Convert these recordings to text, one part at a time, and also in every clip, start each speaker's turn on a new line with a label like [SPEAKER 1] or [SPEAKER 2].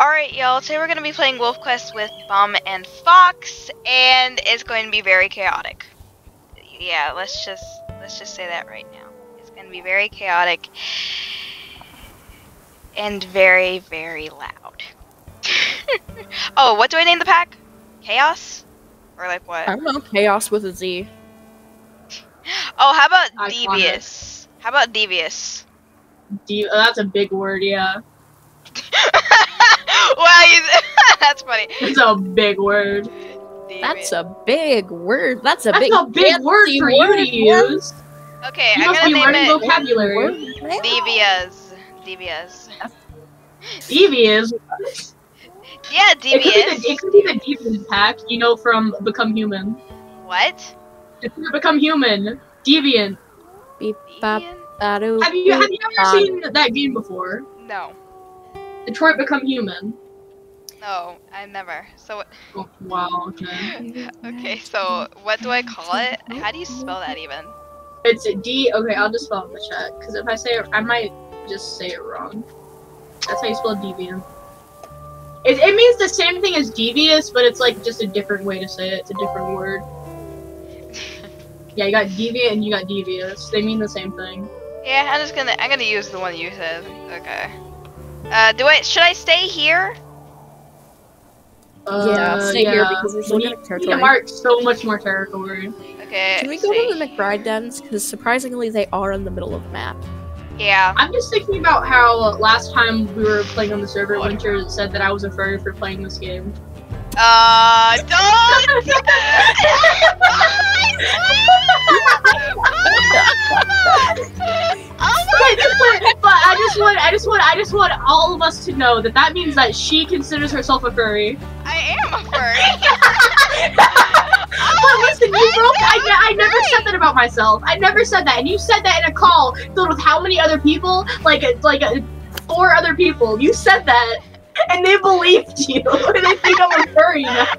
[SPEAKER 1] Alright, y'all, today we're going to be playing WolfQuest with Bum and Fox, and it's going to be very chaotic. Yeah, let's just, let's just say that right now. It's going to be very chaotic, and very, very loud. oh, what do I name the pack? Chaos? Or like what?
[SPEAKER 2] I don't know. Chaos with a Z.
[SPEAKER 1] Oh, how about
[SPEAKER 3] Iconic.
[SPEAKER 1] Devious? How about Devious?
[SPEAKER 3] De- oh, that's a big word, yeah.
[SPEAKER 1] wow, you, that's funny.
[SPEAKER 3] It's a big word.
[SPEAKER 2] That's a big word. That's a
[SPEAKER 3] That's
[SPEAKER 2] big
[SPEAKER 3] a big word
[SPEAKER 2] fancy
[SPEAKER 3] for you to use.
[SPEAKER 1] Okay,
[SPEAKER 3] You
[SPEAKER 1] I'm
[SPEAKER 3] must
[SPEAKER 1] gonna
[SPEAKER 3] be
[SPEAKER 1] name
[SPEAKER 3] learning
[SPEAKER 1] it
[SPEAKER 3] vocabulary.
[SPEAKER 1] Devious. Devious.
[SPEAKER 3] Devious.
[SPEAKER 1] Yeah,
[SPEAKER 3] It could, the,
[SPEAKER 1] Devious.
[SPEAKER 3] it could be the deviant pack, you know, from Become Human.
[SPEAKER 1] What?
[SPEAKER 3] It's Become Human. Deviant.
[SPEAKER 2] Beep, bop,
[SPEAKER 3] Have you have you ever seen that game before?
[SPEAKER 1] No.
[SPEAKER 3] Detroit Become Human.
[SPEAKER 1] No, I never. So,
[SPEAKER 3] Oh, wow, okay.
[SPEAKER 1] okay, so what do I call it? How do you spell that even?
[SPEAKER 3] It's a D. Okay, I'll just spell it in the chat because if I say it, I might just say it wrong. That's how you spell deviant. It, it means the same thing as devious, but it's like just a different way to say it. It's a different word. Yeah, you got deviant and you got devious. They mean the same thing.
[SPEAKER 1] Yeah, I'm just gonna I'm gonna use the one you said. Okay. Uh, do I should I stay here?
[SPEAKER 2] Yeah,
[SPEAKER 3] Uh,
[SPEAKER 2] stay here because we're
[SPEAKER 3] we
[SPEAKER 2] still
[SPEAKER 3] need,
[SPEAKER 2] getting
[SPEAKER 3] we
[SPEAKER 2] territory.
[SPEAKER 3] to mark so much more territory.
[SPEAKER 1] Okay.
[SPEAKER 2] Can we go
[SPEAKER 1] stay
[SPEAKER 2] to the McBride dens? Because surprisingly, they are in the middle of the map.
[SPEAKER 1] Yeah.
[SPEAKER 3] I'm just thinking about how last time we were playing on the server, Winter said that I was a furry for playing this game.
[SPEAKER 1] Uh, don't. oh my
[SPEAKER 3] but, but, but I just want, I just want, I just want all of us to know that that means that she considers herself a furry.
[SPEAKER 1] I am a furry.
[SPEAKER 3] But listen, you broke. I, ne- I never said that about myself. I never said that, and you said that in a call filled with how many other people? Like, like uh, four other people. You said that, and they believed you. they think I'm a furry now.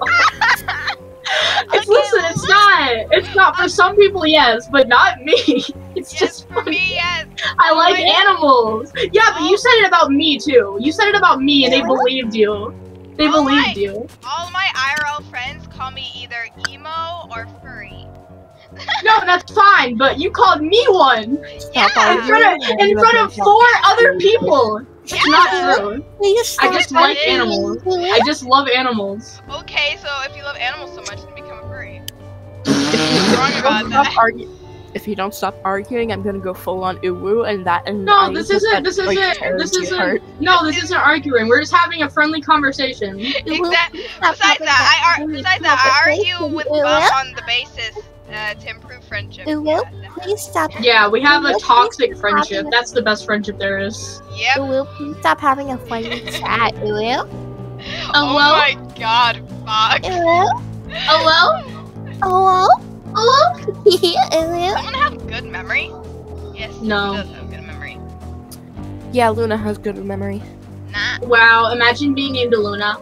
[SPEAKER 3] It's
[SPEAKER 1] Okay,
[SPEAKER 3] listen, it's not. It's not for some people, yes, but not me. It's
[SPEAKER 1] Yes,
[SPEAKER 3] just
[SPEAKER 1] for me, yes.
[SPEAKER 3] I
[SPEAKER 1] Oh
[SPEAKER 3] like
[SPEAKER 1] my God.
[SPEAKER 3] animals. Yeah, but you oh. said it about me too. You said it about me, and they believed you. They
[SPEAKER 1] Oh
[SPEAKER 3] believed
[SPEAKER 1] my-
[SPEAKER 3] you.
[SPEAKER 1] All my IRL friends call me either emo or furry.
[SPEAKER 3] No, that's fine. But you called me one
[SPEAKER 1] Yeah.
[SPEAKER 3] in front of in front of four other people. It's not true. I just like animals. I just love animals.
[SPEAKER 1] Okay, so if you love animals so much, then become a furry.
[SPEAKER 2] If you
[SPEAKER 1] about
[SPEAKER 2] don't stop
[SPEAKER 1] that.
[SPEAKER 2] if you don't stop arguing, I'm gonna go full on uwu and that and
[SPEAKER 3] No,
[SPEAKER 2] I
[SPEAKER 3] this isn't. This
[SPEAKER 2] like,
[SPEAKER 3] isn't. This isn't.
[SPEAKER 2] heart.
[SPEAKER 3] No, this isn't arguing. We're just having a friendly conversation.
[SPEAKER 1] Exact- Besides that, I ar- besides that, I argue with Bum on the basis uh, to improve friendship.
[SPEAKER 4] It will.
[SPEAKER 1] Yeah, definitely.
[SPEAKER 4] Please stop.
[SPEAKER 3] Yeah, we have a toxic friendship.
[SPEAKER 4] having-
[SPEAKER 3] That's the best friendship there is.
[SPEAKER 4] It
[SPEAKER 1] Yep.
[SPEAKER 4] will. Please stop having a funny chat. It will.
[SPEAKER 1] Oh my god, fuck.
[SPEAKER 4] It will.
[SPEAKER 3] Hello?
[SPEAKER 4] Hello.
[SPEAKER 3] Hello?
[SPEAKER 4] it will.
[SPEAKER 1] Someone have good memory? Yes.
[SPEAKER 3] No.
[SPEAKER 1] Does have good memory.
[SPEAKER 2] Yeah, Luna has good memory.
[SPEAKER 1] Nah.
[SPEAKER 3] Wow, imagine being named Luna.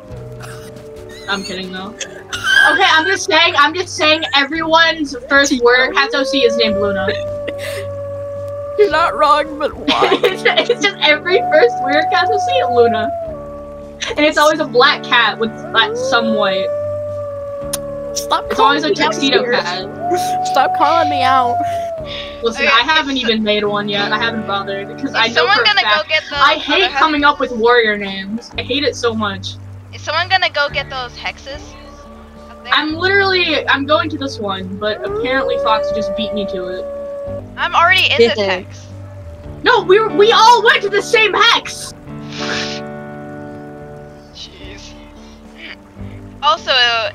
[SPEAKER 3] I'm kidding though. Okay, I'm just saying, I'm just saying everyone's first word Hatsushi is named Luna.
[SPEAKER 2] You're not wrong, but why?
[SPEAKER 3] it's, it's just every first word Hatsushi Luna. And it's always a black cat with like, some white.
[SPEAKER 2] Stop.
[SPEAKER 3] It's always a
[SPEAKER 2] calling me out
[SPEAKER 3] tuxedo cat.
[SPEAKER 2] Stop calling me out.
[SPEAKER 3] Listen,
[SPEAKER 1] Okay,
[SPEAKER 3] I haven't
[SPEAKER 1] is-
[SPEAKER 3] even made one yet. I haven't bothered because I know
[SPEAKER 1] someone
[SPEAKER 3] for a
[SPEAKER 1] gonna
[SPEAKER 3] fact.
[SPEAKER 1] go get those?
[SPEAKER 3] I hate coming up with warrior names. I hate it so much.
[SPEAKER 1] Is someone gonna go get those hexes? Up there?
[SPEAKER 3] I'm literally I'm going to this one, but apparently Fox just beat me to it.
[SPEAKER 1] I'm already in
[SPEAKER 2] Did
[SPEAKER 1] this
[SPEAKER 2] they?
[SPEAKER 1] hex.
[SPEAKER 3] No, we were, we all went to the same hex.
[SPEAKER 1] Jeez. Also,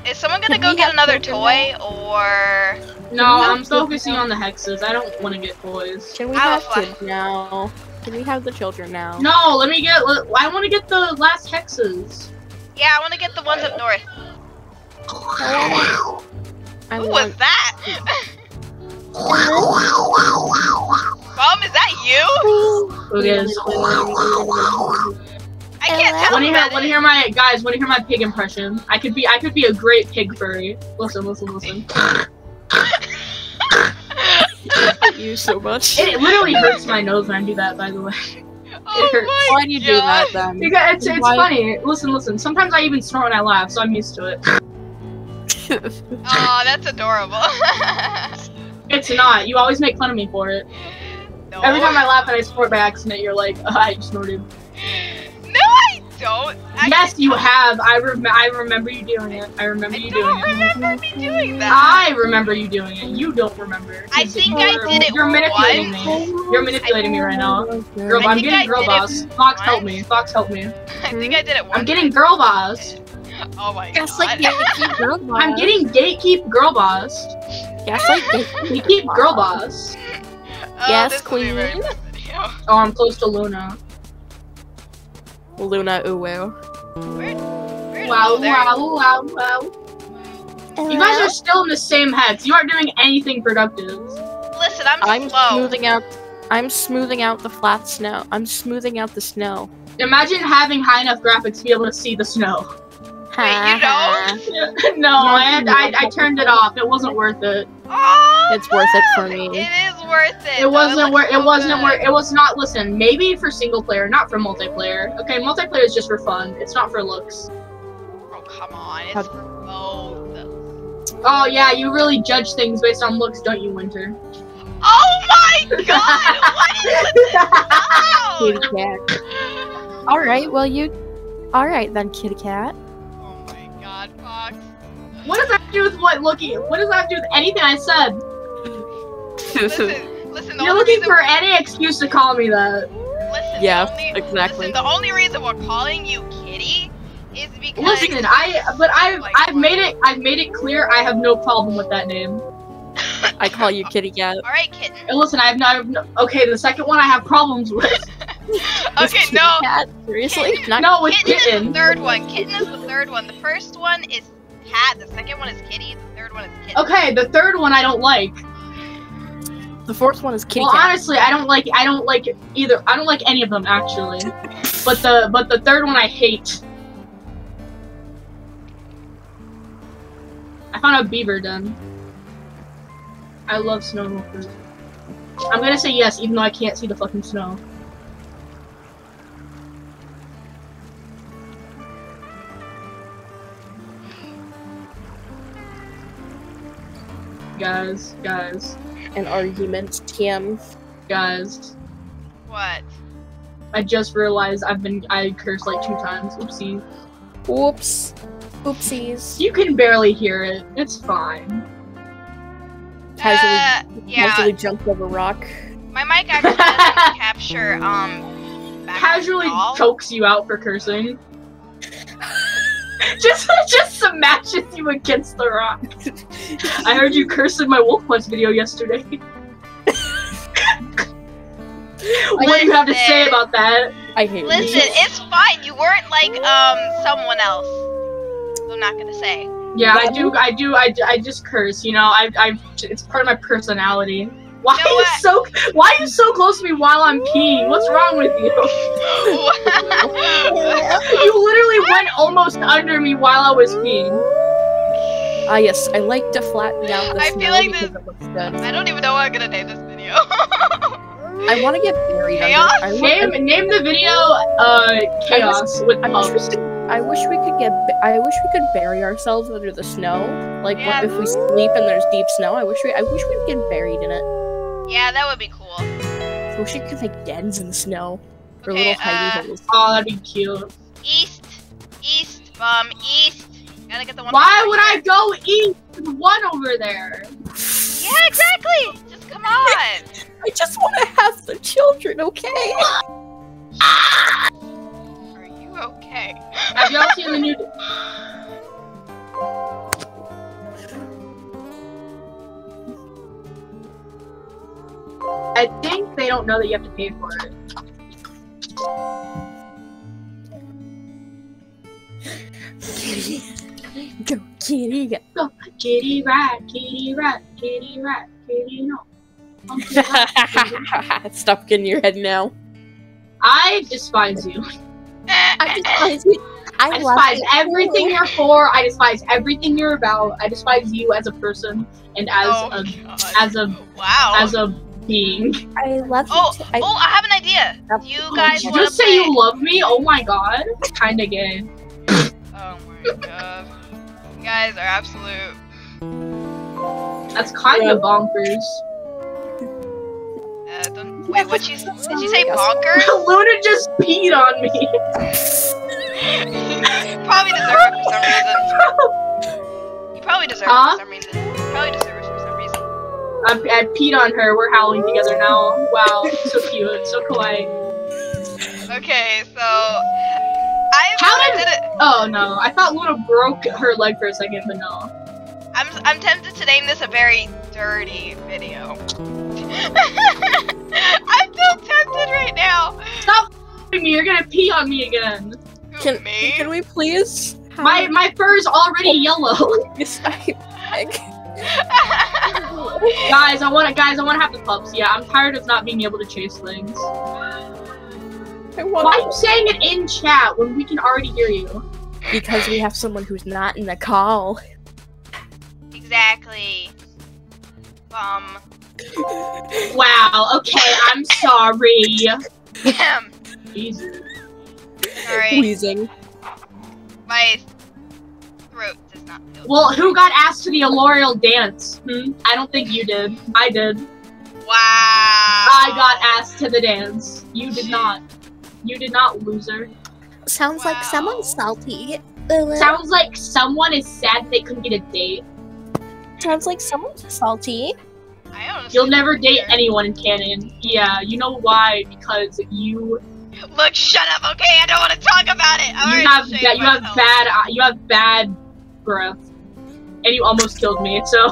[SPEAKER 1] is someone gonna
[SPEAKER 2] Can
[SPEAKER 1] go get another toy or?
[SPEAKER 3] No, I'm focusing on the hexes. I don't want to get toys.
[SPEAKER 2] Can we
[SPEAKER 1] I
[SPEAKER 2] have
[SPEAKER 1] will fly.
[SPEAKER 2] kids now? Can we have the children now?
[SPEAKER 3] No, let me get. I want to get the last hexes.
[SPEAKER 1] Yeah, I want to get the ones up north.
[SPEAKER 2] I
[SPEAKER 1] Who was that? Mom, is that you?
[SPEAKER 3] Who is?
[SPEAKER 1] I can't tell.
[SPEAKER 3] Want to
[SPEAKER 1] who
[SPEAKER 3] hear? Want to hear my guys? Want to hear my pig impression? I could be. I could be a great pig furry. Listen, listen, listen.
[SPEAKER 2] I hate you so much.
[SPEAKER 3] It literally hurts my nose when I do that. By the way.
[SPEAKER 1] Oh Oh
[SPEAKER 3] hurts.
[SPEAKER 1] my
[SPEAKER 2] Why do you do that then?
[SPEAKER 3] Because it's, it's
[SPEAKER 2] Why-
[SPEAKER 3] funny. Listen, listen. Sometimes I even snort when I laugh, so I'm used to it.
[SPEAKER 1] Oh, that's adorable.
[SPEAKER 3] It's not. You always make fun of me for it.
[SPEAKER 1] no.
[SPEAKER 3] Every time I laugh and I snort by accident, you're like, "Ugh, I snorted.
[SPEAKER 1] No, I don't. I
[SPEAKER 3] yes, you have. I rem- I remember you doing it. I remember
[SPEAKER 1] I
[SPEAKER 3] you doing
[SPEAKER 1] don't
[SPEAKER 3] it.
[SPEAKER 1] remember me doing that.
[SPEAKER 3] I remember you doing it. You don't remember.
[SPEAKER 1] I think I did it
[SPEAKER 3] You're manipulating
[SPEAKER 1] once.
[SPEAKER 3] me. You're manipulating me right now. Oh girl,
[SPEAKER 1] I
[SPEAKER 3] I'm getting girl boss. Fox, help me. Fox, help me.
[SPEAKER 1] I think I did it once.
[SPEAKER 3] I'm getting girl boss.
[SPEAKER 1] Oh my
[SPEAKER 4] Gaslight
[SPEAKER 1] god.
[SPEAKER 4] gatekeep girl boss.
[SPEAKER 3] I'm getting gatekeep girl boss.
[SPEAKER 2] Gaslight gatekeep.
[SPEAKER 3] Gatekeep girl boss.
[SPEAKER 1] Oh,
[SPEAKER 2] Yes,
[SPEAKER 1] this will be a very
[SPEAKER 2] queen.
[SPEAKER 3] Oh, I'm close to Luna.
[SPEAKER 2] Luna Uwu.
[SPEAKER 1] Where, where
[SPEAKER 3] Wow, wow, wow, wow. You guys are still in the same heads. You aren't doing anything productive.
[SPEAKER 1] Listen, I'm,
[SPEAKER 2] I'm
[SPEAKER 1] slow.
[SPEAKER 2] smoothing out. I'm smoothing out the flat snow. I'm smoothing out the snow.
[SPEAKER 3] Imagine having high enough graphics to be able to see the snow.
[SPEAKER 1] Wait, you don't?
[SPEAKER 3] no, I, I I turned it off. It wasn't worth it.
[SPEAKER 1] Oh,
[SPEAKER 2] It's worth it for me.
[SPEAKER 1] It is worth it.
[SPEAKER 3] It wasn't
[SPEAKER 1] looks
[SPEAKER 3] worth. It
[SPEAKER 1] so
[SPEAKER 3] wasn't worth. It was not. Listen, maybe for single player, not for multiplayer. Okay, multiplayer is just for fun. It's not for looks.
[SPEAKER 1] Oh, come on. It's for both.
[SPEAKER 3] Oh yeah, you really judge things based on looks, don't you, Winter?
[SPEAKER 1] Oh my god! what is with
[SPEAKER 2] Kitty cat. All right. Well, you. All right then, kitty cat.
[SPEAKER 1] My god, Fox.
[SPEAKER 3] What does that have to do with what looking? What does that have to do with anything I said?
[SPEAKER 1] Listen, listen. The
[SPEAKER 3] You're looking
[SPEAKER 1] reason,
[SPEAKER 3] for any excuse to call me that.
[SPEAKER 1] Listen,
[SPEAKER 2] Yeah,
[SPEAKER 1] the only,
[SPEAKER 2] exactly.
[SPEAKER 1] Listen, the only reason we're calling you Kitty is because.
[SPEAKER 3] Listen, I but I've
[SPEAKER 1] Like
[SPEAKER 3] I've
[SPEAKER 1] what?
[SPEAKER 3] made it I've made it clear I have no problem with that name.
[SPEAKER 2] I call you kitty cat.
[SPEAKER 1] All right, kitten.
[SPEAKER 3] And listen, I have no, I have no okay. The second one I have problems with.
[SPEAKER 2] This
[SPEAKER 1] Okay, no.
[SPEAKER 2] Cat? Seriously? Not
[SPEAKER 3] No, with
[SPEAKER 1] Kitten is the third one. Kitten is the third one. The first one is cat. The second one is kitty. The third one is kitten.
[SPEAKER 3] Okay, the third one I don't like.
[SPEAKER 2] the fourth one is kitty
[SPEAKER 3] well,
[SPEAKER 2] cat.
[SPEAKER 3] honestly, I don't like I don't like either. I don't like any of them actually. But the but the third one I hate. I found a beaver den. I love snow. I'm gonna say yes, even though I can't see the fucking snow. Guys, guys,
[SPEAKER 2] An argument. TM.
[SPEAKER 3] guys.
[SPEAKER 1] What?
[SPEAKER 3] I just realized I've been I cursed like two times. Oopsie.
[SPEAKER 2] Whoops. Oopsies.
[SPEAKER 3] You can barely hear it. It's fine.
[SPEAKER 2] Casually-
[SPEAKER 1] Uh, yeah.
[SPEAKER 2] Casually jumped over rock.
[SPEAKER 1] My mic actually doesn't capture um.
[SPEAKER 3] Casually chokes you out for cursing. just just smashes you against the rock. I heard you curse in my WolfQuest video yesterday. what do you have to say about that?
[SPEAKER 2] I hate
[SPEAKER 1] Listen,
[SPEAKER 2] you.
[SPEAKER 1] it's fine. You weren't like um someone else. I'm not gonna say.
[SPEAKER 3] Yeah, I do, I do, I, I just curse. You know, I, I, it's part of my personality. Why
[SPEAKER 1] You
[SPEAKER 3] are you so, why are you so close to me while I'm peeing? What's wrong with you? You literally went almost under me while I was peeing.
[SPEAKER 2] Ah, yes. I like to flatten out the
[SPEAKER 1] I
[SPEAKER 2] snow
[SPEAKER 1] feel like
[SPEAKER 2] because
[SPEAKER 1] this-
[SPEAKER 2] it looks good.
[SPEAKER 1] I don't even know what I'm gonna name this video.
[SPEAKER 2] I want to get buried. under-
[SPEAKER 1] Chaos?
[SPEAKER 2] I,
[SPEAKER 3] Name,
[SPEAKER 2] want,
[SPEAKER 3] name the video, uh, chaos with
[SPEAKER 2] I, wish we could, I wish we could get. I wish we could bury ourselves under the snow. Like
[SPEAKER 1] Yeah.
[SPEAKER 2] what, if we sleep and there's deep snow. I wish we. I wish we could get buried in it.
[SPEAKER 1] Yeah, that would be cool.
[SPEAKER 2] I wish you could make dens in the snow. Or
[SPEAKER 1] Okay,
[SPEAKER 2] little hidey
[SPEAKER 1] uh,
[SPEAKER 2] holes.
[SPEAKER 3] Oh, that'd be cute.
[SPEAKER 1] East, east, bum, east. Gotta get the one.
[SPEAKER 3] Why would I go east? the one over there?
[SPEAKER 1] Yeah, exactly. Just come on.
[SPEAKER 2] I just want to have some children, okay?
[SPEAKER 1] Are you okay?
[SPEAKER 3] Have y'all seen the new? I think they don't know that you have to pay for it.
[SPEAKER 2] Go kitty. go.
[SPEAKER 3] Go, kitty rat, kitty rat, kitty rat, kitty no. Monkey rat.
[SPEAKER 2] Stop getting your head now.
[SPEAKER 3] I despise you.
[SPEAKER 4] I despise you. I,
[SPEAKER 3] I despise
[SPEAKER 4] you.
[SPEAKER 3] everything you're for. I despise everything you're about. I despise you as a person and as
[SPEAKER 1] oh
[SPEAKER 3] a
[SPEAKER 1] God.
[SPEAKER 3] as a
[SPEAKER 1] wow.
[SPEAKER 3] as a being.
[SPEAKER 2] I love you.
[SPEAKER 1] Oh,
[SPEAKER 2] too. I,
[SPEAKER 1] oh, I have an idea.
[SPEAKER 2] That's-
[SPEAKER 1] you guys
[SPEAKER 2] Oh,
[SPEAKER 1] want to
[SPEAKER 3] Just say
[SPEAKER 1] play?
[SPEAKER 3] you love me. Oh my god, kinda gay.
[SPEAKER 1] Oh my god. You guys are absolute.
[SPEAKER 3] That's kind of bonkers.
[SPEAKER 1] Uh, don't, wait, what you did you say? Bonker?
[SPEAKER 3] Luna just peed on me.
[SPEAKER 1] probably deserve it for some reason. You probably deserve
[SPEAKER 3] Huh?
[SPEAKER 1] it for some reason. You probably deserve
[SPEAKER 3] I, I peed on her. We're howling together now. Wow, so cute, so kawaii.
[SPEAKER 1] Okay, so I
[SPEAKER 3] How did-
[SPEAKER 1] did it.
[SPEAKER 3] Oh no, I thought Luna broke her leg for a second, but no.
[SPEAKER 1] I'm I'm tempted to name this a very dirty video. I'm so tempted right now.
[SPEAKER 3] Stop f***ing me, you're gonna pee on me again.
[SPEAKER 1] Who,
[SPEAKER 2] can,
[SPEAKER 1] me?
[SPEAKER 2] can we please? have
[SPEAKER 3] My my fur's already yellow.
[SPEAKER 2] this- I, I,
[SPEAKER 3] guys, I wanna guys, I wanna have the pups. Yeah, I'm tired of not being able to chase things.
[SPEAKER 2] I want
[SPEAKER 3] Why are you saying it in chat when we can already hear you?
[SPEAKER 2] because we have someone who's not in the call.
[SPEAKER 1] exactly. Um.
[SPEAKER 3] Wow, okay, I'm sorry.
[SPEAKER 1] Damn.
[SPEAKER 3] Jesus.
[SPEAKER 1] Sorry.
[SPEAKER 2] Wheezing.
[SPEAKER 1] My
[SPEAKER 3] Well, who got asked to the L'Oreal dance? Hmm? I don't think you did. I did.
[SPEAKER 1] Wow.
[SPEAKER 3] I got asked to the dance. You did not. You did not, loser.
[SPEAKER 4] Sounds like
[SPEAKER 1] Wow.
[SPEAKER 4] someone's salty. Uh,
[SPEAKER 3] Sounds like someone is sad they couldn't get a date.
[SPEAKER 4] sounds like someone's salty.
[SPEAKER 1] I honestly
[SPEAKER 3] You'll never date
[SPEAKER 1] care.
[SPEAKER 3] anyone in canon. Yeah, you know why? Because you
[SPEAKER 1] Look, shut up. Okay, I don't want to talk about it. I'm
[SPEAKER 3] you have
[SPEAKER 1] ashamed
[SPEAKER 3] ba- you have bad uh, you have bad breath, and you almost killed me. So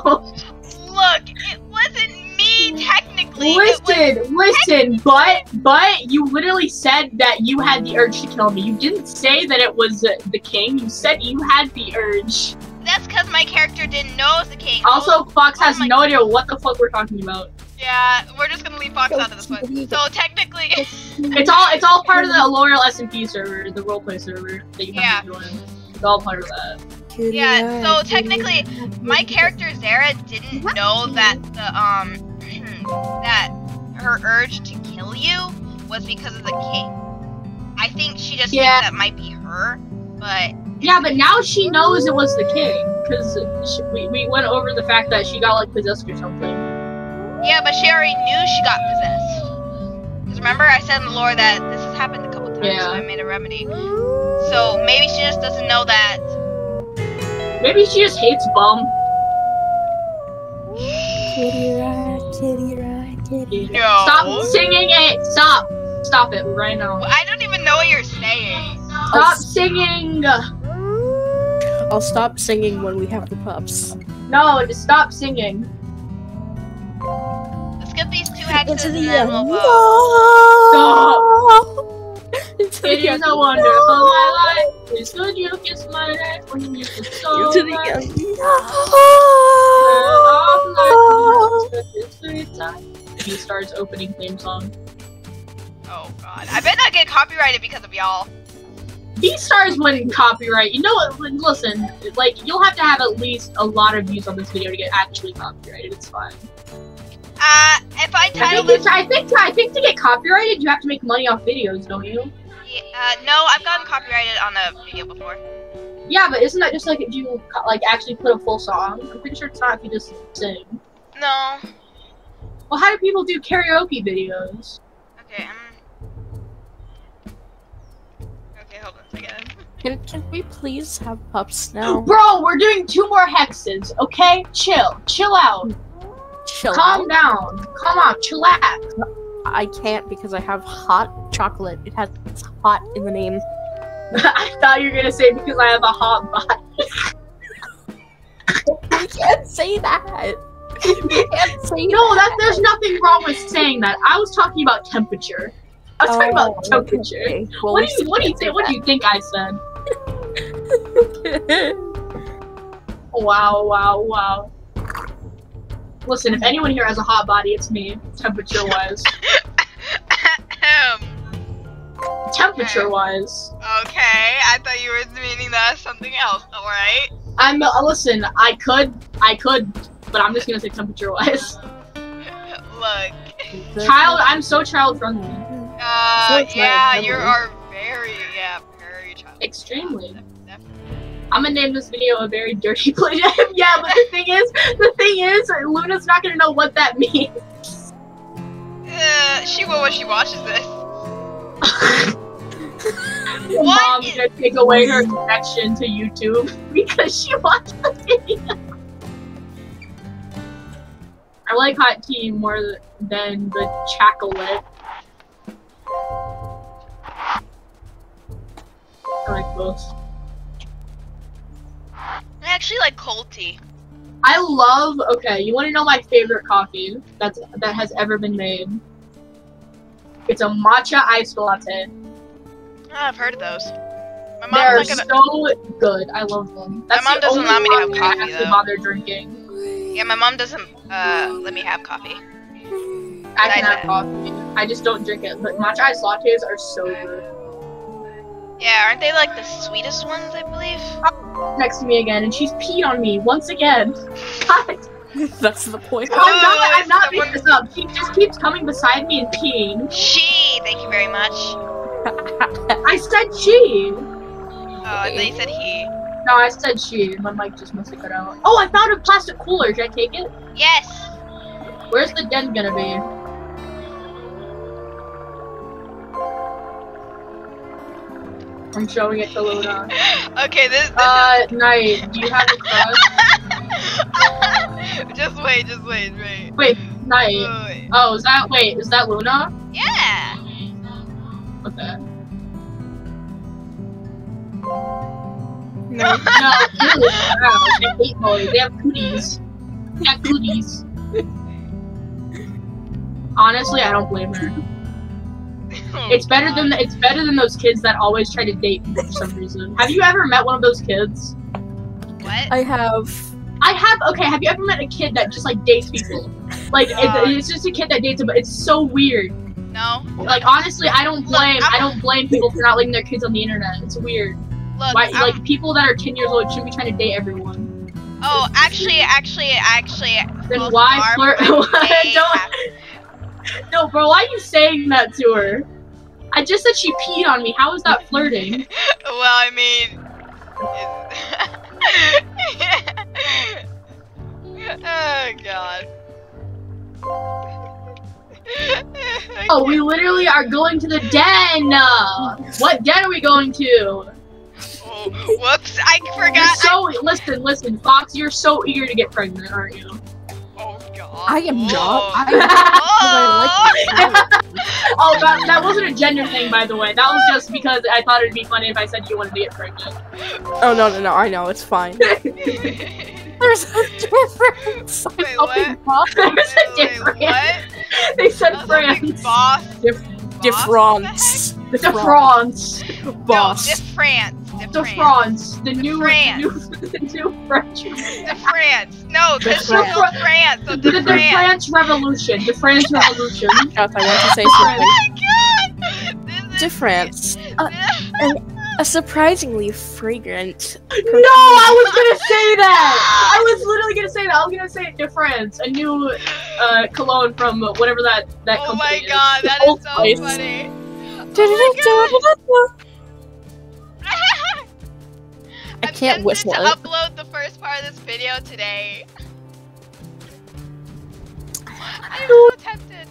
[SPEAKER 1] Look, it wasn't me technically.
[SPEAKER 3] Listen, listen, but but you literally said that you had the urge to kill me. You didn't say that it was uh, the king. You said you had the urge.
[SPEAKER 1] That's because my character didn't know it was the king.
[SPEAKER 3] Also, Fox
[SPEAKER 1] oh
[SPEAKER 3] has
[SPEAKER 1] my-
[SPEAKER 3] no idea what the fuck we're talking about.
[SPEAKER 1] yeah, we're just gonna leave Fox out of this one. So technically,
[SPEAKER 3] It's all it's all part of the L'Oreal SMP server, the roleplay server that you have to join. It's all part of that.
[SPEAKER 1] Yeah, so technically, my character Zara didn't know that the um that her urge to kill you was because of the king. I think she just
[SPEAKER 3] Yeah.
[SPEAKER 1] thinks that might be her, but
[SPEAKER 3] Yeah, but now she knows it was the king because we, we went over the fact that she got like possessed or something.
[SPEAKER 1] yeah, but she already knew she got possessed. Because remember, I said in the lore that this has happened a couple times,
[SPEAKER 3] Yeah.
[SPEAKER 1] so I made a remedy. So maybe she just doesn't know that.
[SPEAKER 3] Maybe she just hates bum.
[SPEAKER 4] Kitty rat, kitty rat, kitty.
[SPEAKER 1] No.
[SPEAKER 3] Stop singing it. Stop. Stop it right now.
[SPEAKER 1] I don't even know what you're saying.
[SPEAKER 3] Stop singing.
[SPEAKER 2] I'll stop singing when we have the pups.
[SPEAKER 3] No, just stop singing.
[SPEAKER 1] Let's get these two hexes
[SPEAKER 4] Into
[SPEAKER 1] and then we'll vote.
[SPEAKER 2] Into
[SPEAKER 3] It is a wonderful my life. It's good you kiss my neck when you kiss so
[SPEAKER 2] Into the
[SPEAKER 3] much.
[SPEAKER 2] end.
[SPEAKER 3] Beastar's opening theme song.
[SPEAKER 1] Oh god. I bet not get copyrighted because of y'all.
[SPEAKER 3] Beastars wouldn't copyright. You know what? Listen, like you'll have to have at least a lot of views on this video to get actually copyrighted. It's fine.
[SPEAKER 1] Uh, if I
[SPEAKER 3] I think,
[SPEAKER 1] this,
[SPEAKER 3] I think I think to get copyrighted, you have to make money off videos, don't you?
[SPEAKER 1] yeah, uh, no, I've gotten copyrighted on a video before.
[SPEAKER 3] Yeah, but isn't that just like if you like actually put a full song? I'm pretty sure it's not if you just sing.
[SPEAKER 1] No.
[SPEAKER 3] Well, how do people do karaoke videos?
[SPEAKER 1] Okay, um. Okay, hold on a second.
[SPEAKER 2] Can, can we please have pups now?
[SPEAKER 3] Bro, we're doing two more hexes. Okay, chill, chill out,
[SPEAKER 2] Chill
[SPEAKER 3] calm
[SPEAKER 2] out.
[SPEAKER 3] down, come on, chillax.
[SPEAKER 2] I can't because I have hot chocolate. It has hot in the name.
[SPEAKER 3] I thought you were gonna say because I have a hot body.
[SPEAKER 2] I can't say that. You can't say
[SPEAKER 3] No, that there's nothing wrong with saying that. I was talking about temperature. I was talking about
[SPEAKER 2] Oh,
[SPEAKER 3] temperature.
[SPEAKER 2] okay. Well,
[SPEAKER 3] What do you what do you think? What do you think I said? Wow, wow, wow. Listen, if anyone here has a hot body, it's me. Temperature wise. temperature wise.
[SPEAKER 1] okay, I thought you were meaning that as something else. Alright.
[SPEAKER 3] I'm uh, listen. I could, I could, but I'm just gonna say temperature wise.
[SPEAKER 1] Look.
[SPEAKER 3] Child, I'm so child friendly.
[SPEAKER 1] Uh,
[SPEAKER 2] So
[SPEAKER 1] yeah, you are very, yeah, very child.
[SPEAKER 3] Extremely. I'm gonna name this video a very dirty play. yeah, but the thing is, the thing is, Luna's not gonna know what that means.
[SPEAKER 1] Uh, she will when she watches this.
[SPEAKER 3] Mom's
[SPEAKER 1] is-
[SPEAKER 3] gonna take away her connection to YouTube because she watched the video. I like hot tea more than the chocolate. I like both.
[SPEAKER 1] I actually like cold tea.
[SPEAKER 3] I love. Okay, you want to know my favorite coffee that's that has ever been made? It's a matcha iced latte.
[SPEAKER 1] Oh, I've heard of those. My
[SPEAKER 3] They're
[SPEAKER 1] mom's gonna.
[SPEAKER 3] so good. I love them. That's
[SPEAKER 1] my
[SPEAKER 3] mom
[SPEAKER 1] doesn't allow me to have
[SPEAKER 3] coffee I
[SPEAKER 1] coffee,
[SPEAKER 3] have to
[SPEAKER 1] though.
[SPEAKER 3] bother drinking.
[SPEAKER 1] Yeah, my mom doesn't uh let me have coffee.
[SPEAKER 3] I can
[SPEAKER 1] I
[SPEAKER 3] have coffee. I just don't drink it. But matcha iced lattes are so good.
[SPEAKER 1] Yeah, aren't they like the sweetest ones? I believe.
[SPEAKER 3] Next to me again, and she's peed on me once again.
[SPEAKER 2] That's the point.
[SPEAKER 1] Oh,
[SPEAKER 3] I'm not. I'm not making this up. She just keeps coming beside me and peeing.
[SPEAKER 1] She. Thank you very much.
[SPEAKER 3] I said she.
[SPEAKER 1] Oh, I thought you said he.
[SPEAKER 3] No, I said she. My mic just must have cut out. Oh, I found a plastic cooler. Should I take it?
[SPEAKER 1] Yes.
[SPEAKER 3] Where's the den gonna be? I'm showing it to Luna.
[SPEAKER 1] Okay, this. this
[SPEAKER 3] Uh, Night, do you have a crush?
[SPEAKER 1] just wait. Just wait. Wait.
[SPEAKER 3] Wait, Night.
[SPEAKER 1] Wait.
[SPEAKER 3] Oh, is that, wait, is that Luna?
[SPEAKER 1] Yeah.
[SPEAKER 3] Okay.
[SPEAKER 2] No.
[SPEAKER 3] No, ew, wow, I hate boys. They have cooties. They have cooties. Honestly, I don't blame her. Oh, it's better than it's better than those kids that always try to date for some reason. Have you ever met one of those kids?
[SPEAKER 1] What?
[SPEAKER 2] I have.
[SPEAKER 3] I have. Okay, have you ever met a kid that just like dates people? Like it, it's just a kid that dates but it's so weird.
[SPEAKER 1] No.
[SPEAKER 3] Like honestly, I don't blame
[SPEAKER 1] I'm-
[SPEAKER 3] I don't blame people for not letting their kids on the internet. It's weird.
[SPEAKER 1] Look.
[SPEAKER 3] Why, like people that are ten years old shouldn't be trying to date everyone.
[SPEAKER 1] Oh, actually, actually, actually.
[SPEAKER 3] Then why flirt? Don't-
[SPEAKER 1] have-
[SPEAKER 3] No, bro, why are you saying that to her? I just said she peed on me. How is that flirting?
[SPEAKER 1] Well, I mean. oh God.
[SPEAKER 3] Oh, we literally are going to the den. Uh, what den are we going to?
[SPEAKER 1] Oh, whoops! I forgot.
[SPEAKER 3] You're
[SPEAKER 1] forgot.
[SPEAKER 3] so listen, listen, Fox. You're so eager to get pregnant, aren't you?
[SPEAKER 1] God.
[SPEAKER 2] I am not.
[SPEAKER 1] Oh.
[SPEAKER 2] I,
[SPEAKER 1] Oh.
[SPEAKER 3] Oh, that, that wasn't a gender thing, by the way. That was just because I thought it'd be funny if I said you wanted to get pregnant.
[SPEAKER 2] oh no no no! I know it's fine. There's a difference. I'm
[SPEAKER 1] Wait, what?
[SPEAKER 2] Bob.
[SPEAKER 3] There's a
[SPEAKER 1] Wait, wait,
[SPEAKER 3] difference.
[SPEAKER 1] what?
[SPEAKER 3] They said
[SPEAKER 1] That was a big
[SPEAKER 3] France.
[SPEAKER 1] boss.
[SPEAKER 2] Dif-
[SPEAKER 1] Boss?
[SPEAKER 2] difference.
[SPEAKER 3] The France.
[SPEAKER 2] Boss.
[SPEAKER 1] No, de France.
[SPEAKER 3] The
[SPEAKER 1] France.
[SPEAKER 3] France. The new,
[SPEAKER 1] France.
[SPEAKER 3] new, the new French.
[SPEAKER 1] De France. No,
[SPEAKER 2] De
[SPEAKER 1] there's
[SPEAKER 2] France.
[SPEAKER 1] France. So
[SPEAKER 3] The,
[SPEAKER 1] de
[SPEAKER 3] the
[SPEAKER 1] France.
[SPEAKER 3] France Revolution. The France Revolution.
[SPEAKER 2] Jeff, I want to say something.
[SPEAKER 1] Oh
[SPEAKER 2] something.
[SPEAKER 1] my god! This is
[SPEAKER 2] Difference. Uh, a surprisingly fragrant.
[SPEAKER 3] No, I was gonna say that. I was literally gonna say that. I was gonna say De France, a new uh, cologne from whatever that that
[SPEAKER 1] oh
[SPEAKER 3] company
[SPEAKER 1] my
[SPEAKER 3] is.
[SPEAKER 1] god, that
[SPEAKER 2] Old
[SPEAKER 1] is so
[SPEAKER 2] Spice.
[SPEAKER 1] funny.
[SPEAKER 2] I can't
[SPEAKER 1] tempted
[SPEAKER 2] whistle
[SPEAKER 1] to
[SPEAKER 2] it.
[SPEAKER 1] upload the first part of this video today. I'm so tempted.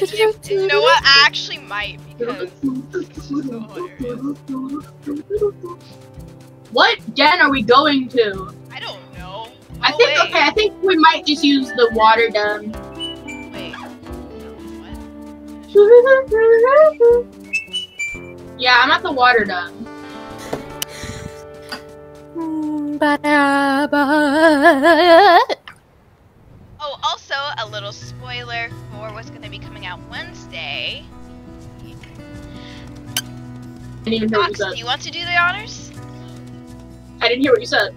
[SPEAKER 1] And you, and you know what? I actually might because this is so hilarious.
[SPEAKER 3] What den are we going to?
[SPEAKER 1] I don't know.
[SPEAKER 3] I think
[SPEAKER 1] wait.
[SPEAKER 3] okay. I think we might just use the water den.
[SPEAKER 1] Wait. What?
[SPEAKER 3] Yeah, I'm at the water den.
[SPEAKER 1] Oh, also a little spoiler for what's going to be coming out Wednesday.
[SPEAKER 3] Didn't even hear what you
[SPEAKER 1] Fox, do
[SPEAKER 3] said.
[SPEAKER 1] you want to do the honors?
[SPEAKER 3] I didn't hear what you said.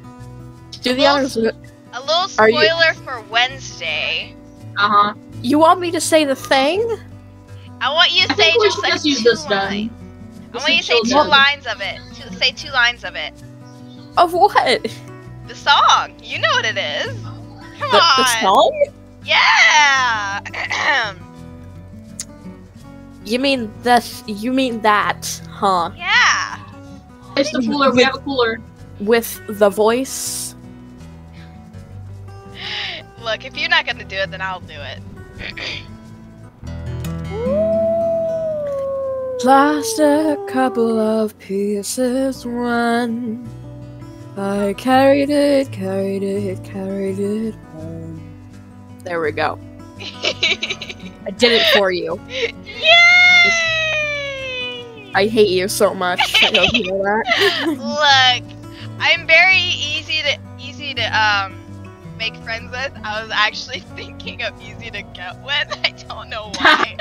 [SPEAKER 2] Do the honors.
[SPEAKER 1] A little
[SPEAKER 2] Are you-
[SPEAKER 1] spoiler for Wednesday.
[SPEAKER 3] Uh huh.
[SPEAKER 2] You want me to say the thing?
[SPEAKER 1] I want you to
[SPEAKER 3] I
[SPEAKER 1] say just like
[SPEAKER 3] just
[SPEAKER 1] two lines. I want you to say two lines of it. To say two lines of it.
[SPEAKER 2] Of what?
[SPEAKER 1] The song. You know what it is. Come
[SPEAKER 2] The,
[SPEAKER 1] on.
[SPEAKER 2] the song?
[SPEAKER 1] Yeah.
[SPEAKER 2] You mean this? You mean that, huh?
[SPEAKER 1] Yeah.
[SPEAKER 3] It's the cooler. We have a cooler.
[SPEAKER 2] With the voice?
[SPEAKER 1] Look, if you're not gonna do it, then I'll do it.
[SPEAKER 2] Lost a couple of pieces when I carried it, carried it, carried it home. There we go. I did it for you.
[SPEAKER 1] Yay!
[SPEAKER 2] I hate you so much. I hope you know that.
[SPEAKER 1] Look, I'm very easy to easy to um make friends with. I was actually thinking of easy to get with. I don't know why.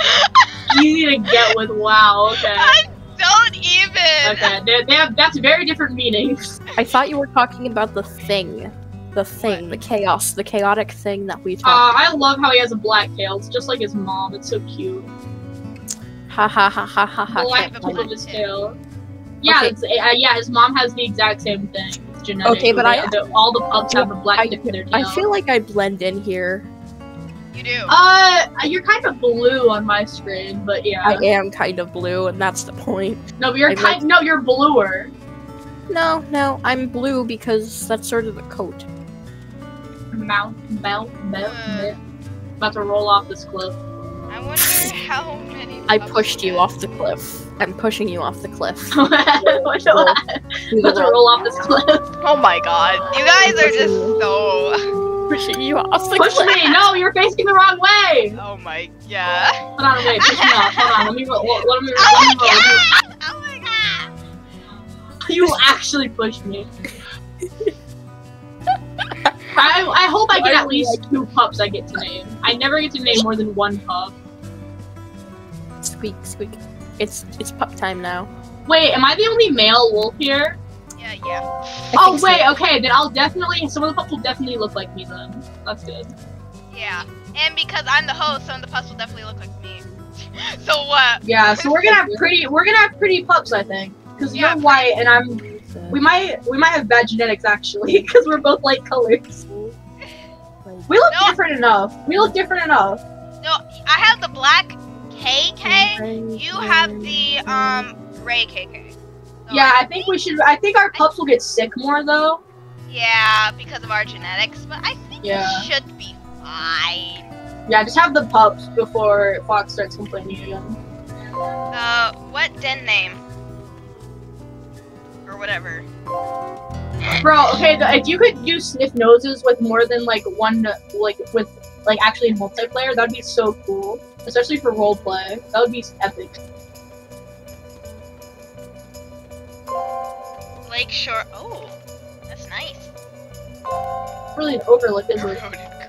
[SPEAKER 3] Easy to get with. Wow. Okay.
[SPEAKER 1] I don't even.
[SPEAKER 3] Okay. They, they have, that's very different meanings.
[SPEAKER 2] I thought you were talking about the thing. The thing, the chaos, the chaotic thing that we
[SPEAKER 3] Uh. I love how he has a black tail. It's just like his mom. It's so cute.
[SPEAKER 2] ha ha ha ha ha ha.
[SPEAKER 3] Black
[SPEAKER 2] can't
[SPEAKER 3] tip of his tail. Yeah,
[SPEAKER 2] Okay.
[SPEAKER 3] it's, uh, yeah. His mom has the exact same thing. Genetic.
[SPEAKER 2] Okay, but
[SPEAKER 3] They-
[SPEAKER 2] I-
[SPEAKER 3] the- all the pups have a black
[SPEAKER 2] I-
[SPEAKER 3] tip to their tail.
[SPEAKER 2] I feel like I blend in here.
[SPEAKER 1] You do.
[SPEAKER 3] Uh, you're kind of blue on my screen, but yeah.
[SPEAKER 2] I am kind of blue, and that's the point.
[SPEAKER 3] no, but you're
[SPEAKER 2] I
[SPEAKER 3] kind. No, you're bluer.
[SPEAKER 2] No, no, I'm blue because that's sort of the coat.
[SPEAKER 3] Mount, mount, mount,
[SPEAKER 1] Uh.
[SPEAKER 3] About to roll off this cliff.
[SPEAKER 1] I wonder how many.
[SPEAKER 2] I pushed you off the cliff. I'm pushing you off the cliff.
[SPEAKER 3] About to roll off this cliff.
[SPEAKER 1] Oh my god, you guys are just so.
[SPEAKER 2] Pushing you off the
[SPEAKER 3] Push
[SPEAKER 2] cliff.
[SPEAKER 3] me! No, you're facing the wrong way.
[SPEAKER 1] Oh my yeah.
[SPEAKER 3] Hold on, wait. Push me off. Hold on. Let me roll. Let me.
[SPEAKER 1] Oh
[SPEAKER 3] Let
[SPEAKER 1] my
[SPEAKER 3] me roll.
[SPEAKER 1] god! Oh my god!
[SPEAKER 3] You will actually push me. I, I hope I get at least two pups I get to name. I never get to name more than one pup.
[SPEAKER 2] Squeak, squeak. It's it's pup time now.
[SPEAKER 3] Wait, am I the only male wolf here?
[SPEAKER 1] Yeah, yeah.
[SPEAKER 2] I
[SPEAKER 3] Oh
[SPEAKER 2] think so.
[SPEAKER 3] wait, okay, then I'll definitely some of the pups will definitely look like me then. That's good.
[SPEAKER 1] Yeah. And because I'm the host, some of the pups will definitely look like me. so what?
[SPEAKER 3] Yeah, so we're gonna have pretty we're gonna have pretty pups, I think. Because
[SPEAKER 1] Yeah.
[SPEAKER 3] you're white and I'm we might we might have bad genetics actually, because we're both light colors. We look
[SPEAKER 1] No.
[SPEAKER 3] different enough. We look different enough.
[SPEAKER 1] No, I have the black KK. You have the um gray KK. So
[SPEAKER 3] Yeah, I think we should I think our pups will get sick more though.
[SPEAKER 1] Yeah, because of our genetics, but I think
[SPEAKER 3] Yeah.
[SPEAKER 1] should be fine.
[SPEAKER 3] Yeah, just have the pups before Fox starts complaining again.
[SPEAKER 1] Uh, what den name? Or whatever.
[SPEAKER 3] Bro, okay, the, if you could do sniff noses with more than like one, like with like actually multiplayer, that'd be so cool. Especially for roleplay, that would be epic.
[SPEAKER 1] Lakeshore. Oh, that's nice.
[SPEAKER 3] Really an overlook, is it?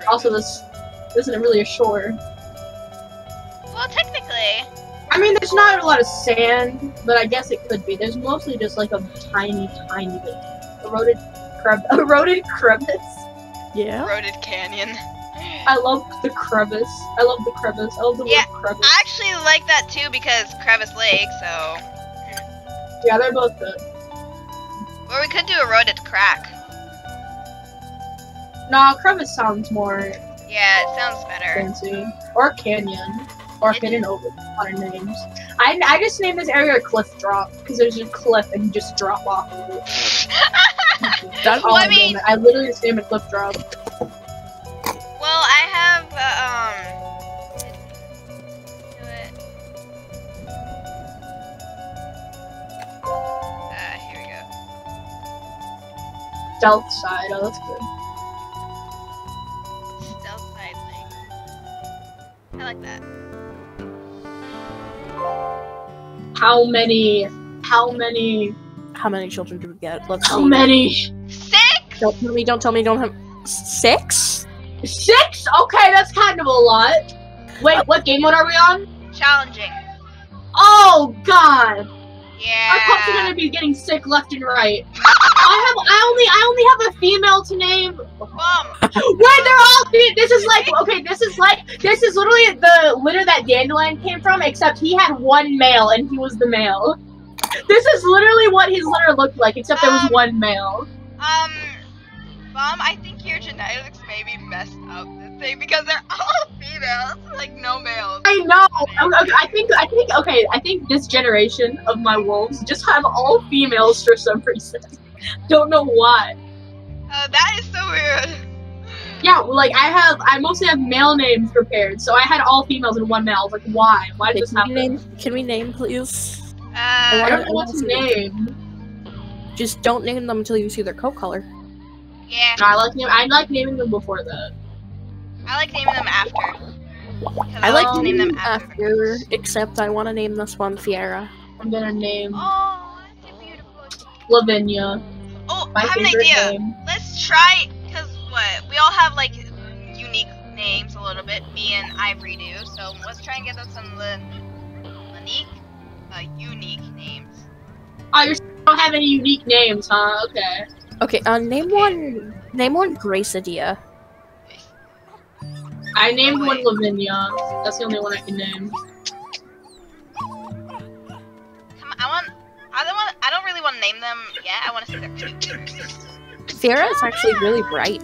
[SPEAKER 3] Also, this isn't really a shore.
[SPEAKER 1] Well, technically.
[SPEAKER 3] I mean, there's not a lot of sand, but I guess it could be. There's mostly just like a tiny, tiny bit eroded, creb- eroded crevice.
[SPEAKER 2] Yeah.
[SPEAKER 1] Eroded Canyon.
[SPEAKER 3] I love the crevice. I love the crevice. I love the
[SPEAKER 1] Yeah,
[SPEAKER 3] word crevice.
[SPEAKER 1] I actually like that too because Crevice Lake, so.
[SPEAKER 3] Yeah, they're both good.
[SPEAKER 1] Or we could do Eroded Crack.
[SPEAKER 3] No, crevice sounds more
[SPEAKER 1] Yeah, it sounds better.
[SPEAKER 3] fancy. Or canyon. Or
[SPEAKER 1] It-
[SPEAKER 3] hidden over other names. I, I just named this area Cliff Drop because there's a cliff and you just drop off of it. That's all
[SPEAKER 1] Well, I
[SPEAKER 3] I,
[SPEAKER 1] mean-
[SPEAKER 3] I literally just named it Cliff Drop.
[SPEAKER 1] Well, I have uh, um. Do it.
[SPEAKER 3] Stealth side. Oh, that's good.
[SPEAKER 1] Stealth side thing. I like that.
[SPEAKER 3] How many? How many?
[SPEAKER 2] How many children do we get? Let's
[SPEAKER 3] How
[SPEAKER 2] see.
[SPEAKER 3] How many?
[SPEAKER 1] Six.
[SPEAKER 2] Don't tell me. Don't tell me. Don't have six.
[SPEAKER 3] Six? Okay, that's kind of a lot. Wait, uh, what game mode are we on?
[SPEAKER 1] Challenging.
[SPEAKER 3] Oh God!
[SPEAKER 1] Yeah.
[SPEAKER 3] Our pups are gonna be getting sick left and right. I have, I only, I only have a female to name.
[SPEAKER 1] Bum.
[SPEAKER 3] Wait, they're all. This is like, okay, this is like, this is literally the litter that Dandelion came from, except he had one male and he was the male. This is literally what his litter looked like, except there was
[SPEAKER 1] Um,
[SPEAKER 3] one male.
[SPEAKER 1] Um, Bum, I think your genetics may be messed up. Thing because they're all females, like no males.
[SPEAKER 3] I know. Okay, okay, I think. I think. Okay. I think this generation of my wolves just have all females for some reason. Don't know why.
[SPEAKER 1] Uh, that is so weird.
[SPEAKER 3] Yeah, well, like I have. I mostly have male names prepared, so I had all females and one male. I was like, why? Why
[SPEAKER 2] Okay,
[SPEAKER 3] did this
[SPEAKER 2] can, we
[SPEAKER 3] happen?
[SPEAKER 2] name, can we name, please?
[SPEAKER 1] Uh,
[SPEAKER 3] I don't know what to name.
[SPEAKER 2] Just don't name them until you see their coat color.
[SPEAKER 1] yeah,
[SPEAKER 3] No, I like name. I like naming them before that.
[SPEAKER 1] I like naming them after.
[SPEAKER 2] I like
[SPEAKER 1] to
[SPEAKER 2] to
[SPEAKER 1] name them
[SPEAKER 2] after,
[SPEAKER 1] after.
[SPEAKER 2] except I want to name this one Fiera.
[SPEAKER 3] I'm gonna name
[SPEAKER 1] Oh, that's so beautiful.
[SPEAKER 3] Lavinia.
[SPEAKER 1] Oh,
[SPEAKER 3] My
[SPEAKER 1] I have an idea.
[SPEAKER 3] name.
[SPEAKER 1] Let's try, cause what we all have like unique names a little bit. Me and Ivory do. So let's try and get them some li- unique, uh, unique names.
[SPEAKER 3] Oh, you don't have any unique names, huh? Okay.
[SPEAKER 2] Okay, uh, name one. Name one Grace Adia.
[SPEAKER 3] I named one
[SPEAKER 1] Wait.
[SPEAKER 3] Lavinia. That's the only one I can name.
[SPEAKER 1] Come on, I want. I don't want. I don't really want to name them yet. I want to see their pictures.
[SPEAKER 2] Fiera is actually really bright.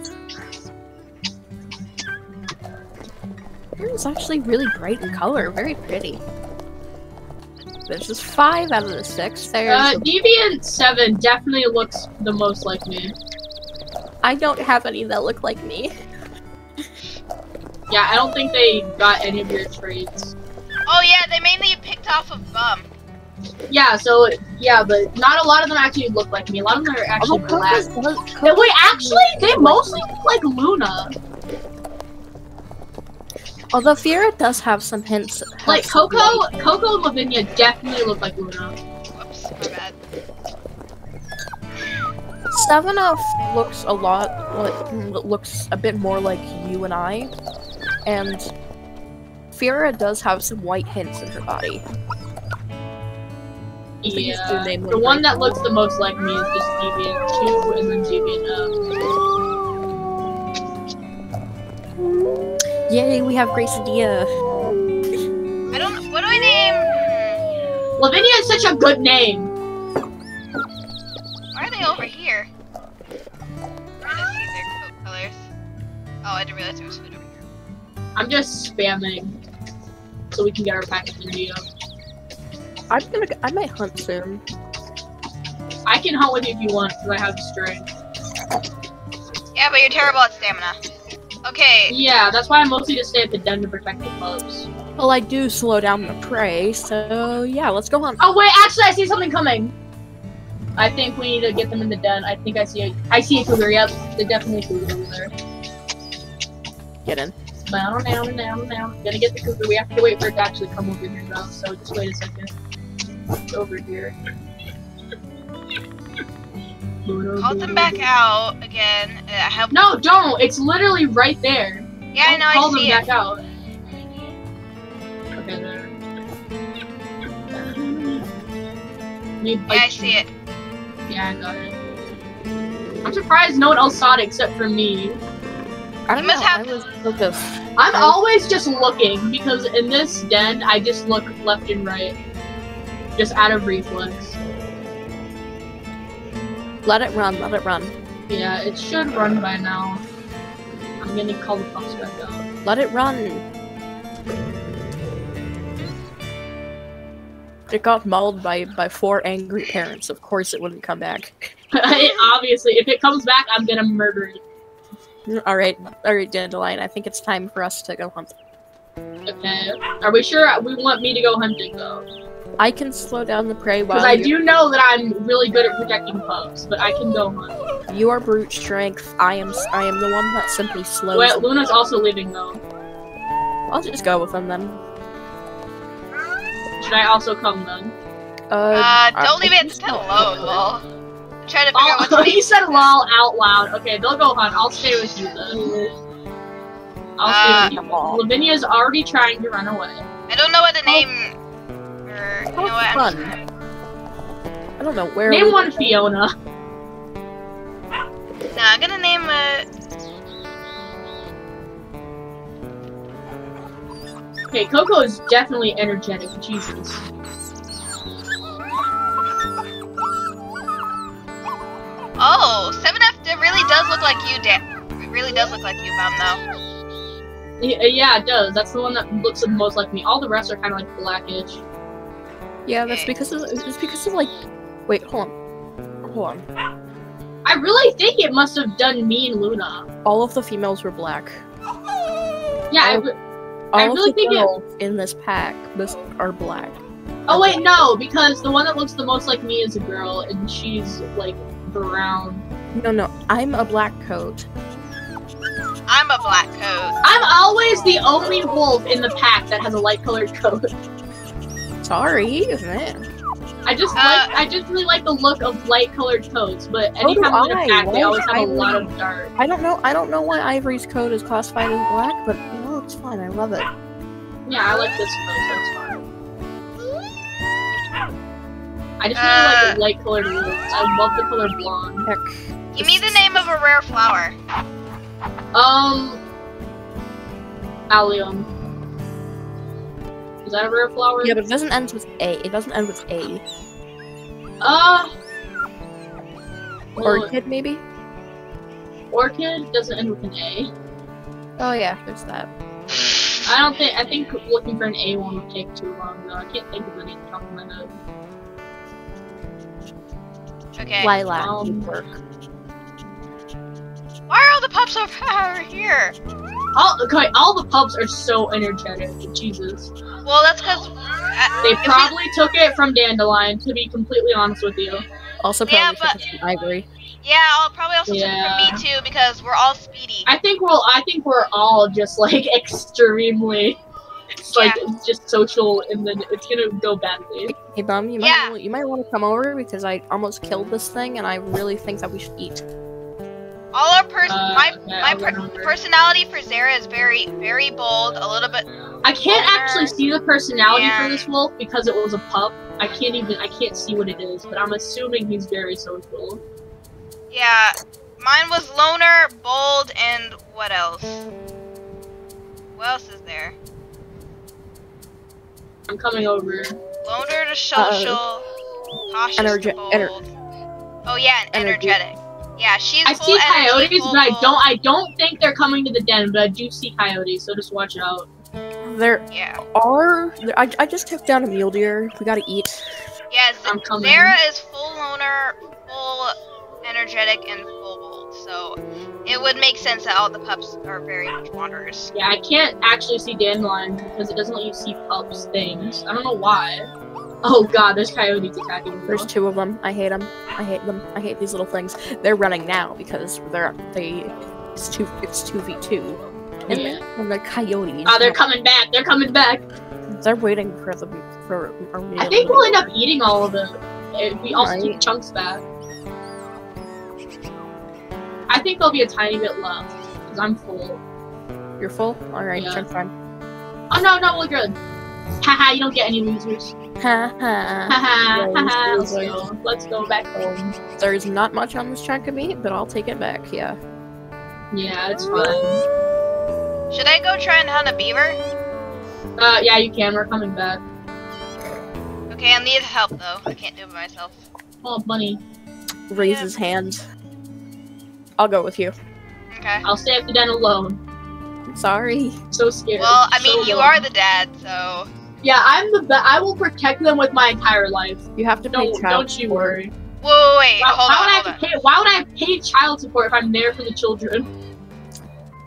[SPEAKER 2] It's actually really bright in color, very pretty. This is five out of the six. There's
[SPEAKER 3] Uh, Deviant Seven definitely looks the most like me.
[SPEAKER 2] I don't have any that look like me.
[SPEAKER 3] Yeah, I don't think they got any of your traits.
[SPEAKER 1] Oh yeah, they mainly picked off of Bum.
[SPEAKER 3] Yeah, so yeah, but not a lot of them actually look like me. A lot of them are actually
[SPEAKER 2] Although
[SPEAKER 3] black.
[SPEAKER 2] Coco's does-
[SPEAKER 3] Yeah, wait, actually, they mostly look like Luna.
[SPEAKER 2] Although Fiera does have some hints. have
[SPEAKER 3] Like
[SPEAKER 2] some
[SPEAKER 3] Coco,
[SPEAKER 2] light.
[SPEAKER 3] Coco and Lavinia definitely look like Luna.
[SPEAKER 1] Whoops, my bad.
[SPEAKER 2] Savanoff looks a lot like looks a bit more like you and I, and Fiera does have some white hints in her body.
[SPEAKER 3] Yeah, the one
[SPEAKER 2] like
[SPEAKER 3] that looks the most like me is just Deviant Two, and then Deviant F.
[SPEAKER 2] Yay, we have Grace Adia.
[SPEAKER 1] I don't. What do I name?
[SPEAKER 3] Lavinia is such a good name.
[SPEAKER 1] Why are they over here? I just see their colors. Oh, I didn't realize there was food over here.
[SPEAKER 3] I'm just spamming so we can get our pack package video.
[SPEAKER 2] I'm gonna. I might hunt soon.
[SPEAKER 3] I can hunt with you if you want because I have strength.
[SPEAKER 1] Yeah, but you're terrible at stamina. Okay,
[SPEAKER 3] Yeah, that's why I mostly just stay at the den to protect the cubs.
[SPEAKER 2] Well, I do slow down the prey, so yeah, let's go hunt.
[SPEAKER 3] Oh wait, actually, I see something coming. I think we need to get them in the den. I think I see a, I see a cougar. Yep, they definitely cougar over there.
[SPEAKER 2] Get in.
[SPEAKER 3] Down, down, and down, down. Gonna get the cougar. We have to wait for it to actually come over here though. So just wait a second. It's over here.
[SPEAKER 1] call them back out again. Uh, I have.
[SPEAKER 3] No, don't. It's literally right there.
[SPEAKER 1] Yeah, I
[SPEAKER 3] Don't
[SPEAKER 1] know.
[SPEAKER 3] Call
[SPEAKER 1] I see
[SPEAKER 3] them
[SPEAKER 1] it.
[SPEAKER 3] back out. Okay, there.
[SPEAKER 1] Yeah, I see it.
[SPEAKER 3] Yeah, I got it. I'm surprised no one else saw it except for me.
[SPEAKER 2] I don't
[SPEAKER 1] You
[SPEAKER 2] know.
[SPEAKER 1] must have-
[SPEAKER 2] I was focused.
[SPEAKER 3] I'm
[SPEAKER 2] I-
[SPEAKER 3] always just looking because in this den I just look left and right. Just out of reflex.
[SPEAKER 2] Let it run. Let it run.
[SPEAKER 3] Yeah, it should run by now. I'm gonna call the cops back out.
[SPEAKER 2] Let it run. It got mauled by by four angry parents. Of course, it wouldn't come back.
[SPEAKER 3] it, obviously, if it comes back, I'm gonna murder it.
[SPEAKER 2] All right, all right, Dandelion. I think it's time for us to go hunt.
[SPEAKER 3] Okay. Are we sure we want me to go hunting though?
[SPEAKER 2] I can slow down the prey while
[SPEAKER 3] Because I
[SPEAKER 2] you-
[SPEAKER 3] do know that I'm really good at protecting pups, but I can go hunt.
[SPEAKER 2] You are brute strength. I am. I am the one that simply slows.
[SPEAKER 3] Wait. Luna's also leaving though.
[SPEAKER 2] I'll just go with them then.
[SPEAKER 3] Should I also come then?
[SPEAKER 2] Uh,
[SPEAKER 1] Uh,
[SPEAKER 2] I-
[SPEAKER 1] don't leave
[SPEAKER 2] I
[SPEAKER 1] it
[SPEAKER 2] think
[SPEAKER 1] still
[SPEAKER 2] so.
[SPEAKER 1] alone, lol. I'm trying to figure out what
[SPEAKER 3] Oh,
[SPEAKER 1] to
[SPEAKER 3] he said lol out loud. Okay, they'll go hunt. I'll stay with you then. I'll
[SPEAKER 1] Uh,
[SPEAKER 3] stay with you. Lavinia's already trying to run away.
[SPEAKER 1] I don't know what to name. Or you know what? I'm
[SPEAKER 2] fun. I don't know where.
[SPEAKER 3] Name
[SPEAKER 2] we-
[SPEAKER 3] one Fiona.
[SPEAKER 1] Nah, I'm gonna name uh
[SPEAKER 3] Okay, Coco is definitely energetic. Jesus.
[SPEAKER 1] Oh, 7F d- really does look like you, Dan. It really does look like you, Bum, though.
[SPEAKER 3] Yeah, yeah, it does. That's the one that looks the most like me. All the rest are kind of like blackish.
[SPEAKER 2] Yeah, that's
[SPEAKER 1] Okay.
[SPEAKER 2] because of it's because of like. Wait, hold on. Hold on.
[SPEAKER 3] I really think it must have done me and Luna.
[SPEAKER 2] All of the females were black.
[SPEAKER 3] Yeah. I re-
[SPEAKER 2] All
[SPEAKER 3] I
[SPEAKER 2] of
[SPEAKER 3] really
[SPEAKER 2] the
[SPEAKER 3] think it-
[SPEAKER 2] girls in this pack this are black.
[SPEAKER 3] oh wait, no, because the one that looks the most like me is a girl, and she's like brown.
[SPEAKER 2] No, no, I'm a black coat.
[SPEAKER 1] I'm a black coat.
[SPEAKER 3] I'm always the only wolf in the pack that has a light colored coat.
[SPEAKER 2] Sorry, man.
[SPEAKER 3] I just
[SPEAKER 1] Uh,
[SPEAKER 3] like I just really like the look of light colored coats, but
[SPEAKER 2] So do
[SPEAKER 3] anytime I'm in
[SPEAKER 2] I.
[SPEAKER 3] a pack, they always
[SPEAKER 2] is
[SPEAKER 3] have a lot of dark.
[SPEAKER 2] I don't know. I don't know why Ivory's coat is classified as black, but you know it's fine. I love it.
[SPEAKER 3] Yeah, I like this coat. That's fine. I just really
[SPEAKER 1] Uh,
[SPEAKER 3] like the light colored wolves. I love the color blonde.
[SPEAKER 2] Heck.
[SPEAKER 1] Give me the name of a rare flower.
[SPEAKER 3] Um, allium. Is that a rare flower?
[SPEAKER 2] Yeah, but it doesn't end with A. It doesn't end with A.
[SPEAKER 3] Uh, well,
[SPEAKER 2] Orchid, maybe?
[SPEAKER 3] orchid doesn't end with an A.
[SPEAKER 2] Oh yeah, there's that.
[SPEAKER 3] I don't think. I think looking for an A one would take too long though. I can't think of any off top of my head.
[SPEAKER 1] Okay.
[SPEAKER 2] Lilac
[SPEAKER 3] Um,
[SPEAKER 2] work.
[SPEAKER 1] Why are all the pups over here?
[SPEAKER 3] All okay, all the pups are so energetic. Jesus,
[SPEAKER 1] Well, that's because uh,
[SPEAKER 3] they probably took it from Dandelion. To be completely honest with you.
[SPEAKER 2] Also probably Yeah,
[SPEAKER 1] but-
[SPEAKER 2] took it from Ivory.
[SPEAKER 1] yeah, I'll probably also took it from me too because we're all speedy.
[SPEAKER 3] I think we're. I think we're all just like extremely. It's like it's just social, and then it's gonna go badly.
[SPEAKER 2] Hey Bum, you might
[SPEAKER 1] Yeah.
[SPEAKER 2] wanna- you might want to come over because I almost killed this thing and I really think that we should eat.
[SPEAKER 1] All our pers-
[SPEAKER 3] Uh,
[SPEAKER 1] my
[SPEAKER 3] okay,
[SPEAKER 1] my per- personality for Zara is very very bold, a little bit.
[SPEAKER 3] I can't actually see the personality
[SPEAKER 1] Yeah.
[SPEAKER 3] for this wolf because it was a pup. I can't even. I can't see what it is, but I'm assuming he's very social.
[SPEAKER 1] Yeah, mine was loner, bold, and what else? What else is there?
[SPEAKER 3] I'm coming over.
[SPEAKER 1] Loner to social, cautious
[SPEAKER 2] Energe-
[SPEAKER 1] to bold.
[SPEAKER 2] ener-
[SPEAKER 1] oh yeah, and
[SPEAKER 2] energy.
[SPEAKER 1] energetic. Yeah, she's
[SPEAKER 3] I
[SPEAKER 1] full
[SPEAKER 3] see
[SPEAKER 1] energy,
[SPEAKER 3] coyotes,
[SPEAKER 1] full
[SPEAKER 3] but I don't. I don't think they're coming to the den, but I do see coyotes, so just watch out.
[SPEAKER 2] There
[SPEAKER 1] Yeah,
[SPEAKER 2] are. There, I, I just took down a mule deer. We gotta eat.
[SPEAKER 1] yeah. Z-
[SPEAKER 3] I'm coming.
[SPEAKER 1] Zara is full loner, full energetic, and full bold. So it would make sense that all the pups are very much wanderers.
[SPEAKER 3] Yeah, I can't actually see dandelions because it doesn't let you see pups things. I don't know why. Oh god, there's coyotes attacking me.
[SPEAKER 2] There's two of them. I hate them. I hate them. I hate these little things. They're running now because they're they. It's two. It's two v two. And
[SPEAKER 3] Yeah.
[SPEAKER 2] and the coyotes.
[SPEAKER 3] Oh, they're coming back. They're coming back.
[SPEAKER 2] They're waiting for the for our meal.
[SPEAKER 3] I think we'll end up eating all of them. If we also
[SPEAKER 2] Right.
[SPEAKER 3] keep chunks back. I think there'll be a tiny bit left because I'm full.
[SPEAKER 2] You're full. All right,
[SPEAKER 3] Yeah.
[SPEAKER 2] turn fine.
[SPEAKER 3] Oh no, no, we're good. Haha, you don't get any losers.
[SPEAKER 2] Ha ha.
[SPEAKER 3] Haha,
[SPEAKER 2] Those
[SPEAKER 3] haha. Let's go. Let's go back home.
[SPEAKER 2] There's not much on this chunk of meat, but I'll take it back. Yeah.
[SPEAKER 3] Yeah, it's fine.
[SPEAKER 1] Should I go try and hunt a beaver?
[SPEAKER 3] Uh, yeah, you can. We're coming back.
[SPEAKER 1] Okay, I need help though. I can't do it by myself.
[SPEAKER 3] Oh, bunny.
[SPEAKER 2] Raise
[SPEAKER 1] Yeah.
[SPEAKER 2] his hand. I'll go with you.
[SPEAKER 1] Okay.
[SPEAKER 3] I'll stay at the den alone.
[SPEAKER 2] Sorry.
[SPEAKER 3] So scared.
[SPEAKER 1] Well, I
[SPEAKER 3] So
[SPEAKER 1] mean, you
[SPEAKER 3] alone.
[SPEAKER 1] are the dad, so
[SPEAKER 3] Yeah, I'm the. Be- I will protect them with my entire life.
[SPEAKER 2] You have to pay
[SPEAKER 3] Don't,
[SPEAKER 2] child
[SPEAKER 3] don't you
[SPEAKER 2] support.
[SPEAKER 3] worry.
[SPEAKER 1] whoa, wait,
[SPEAKER 3] Why,
[SPEAKER 1] hold
[SPEAKER 3] why
[SPEAKER 1] on,
[SPEAKER 3] would I have
[SPEAKER 1] on.
[SPEAKER 3] to pay? Why would I pay child support if I'm there for the children?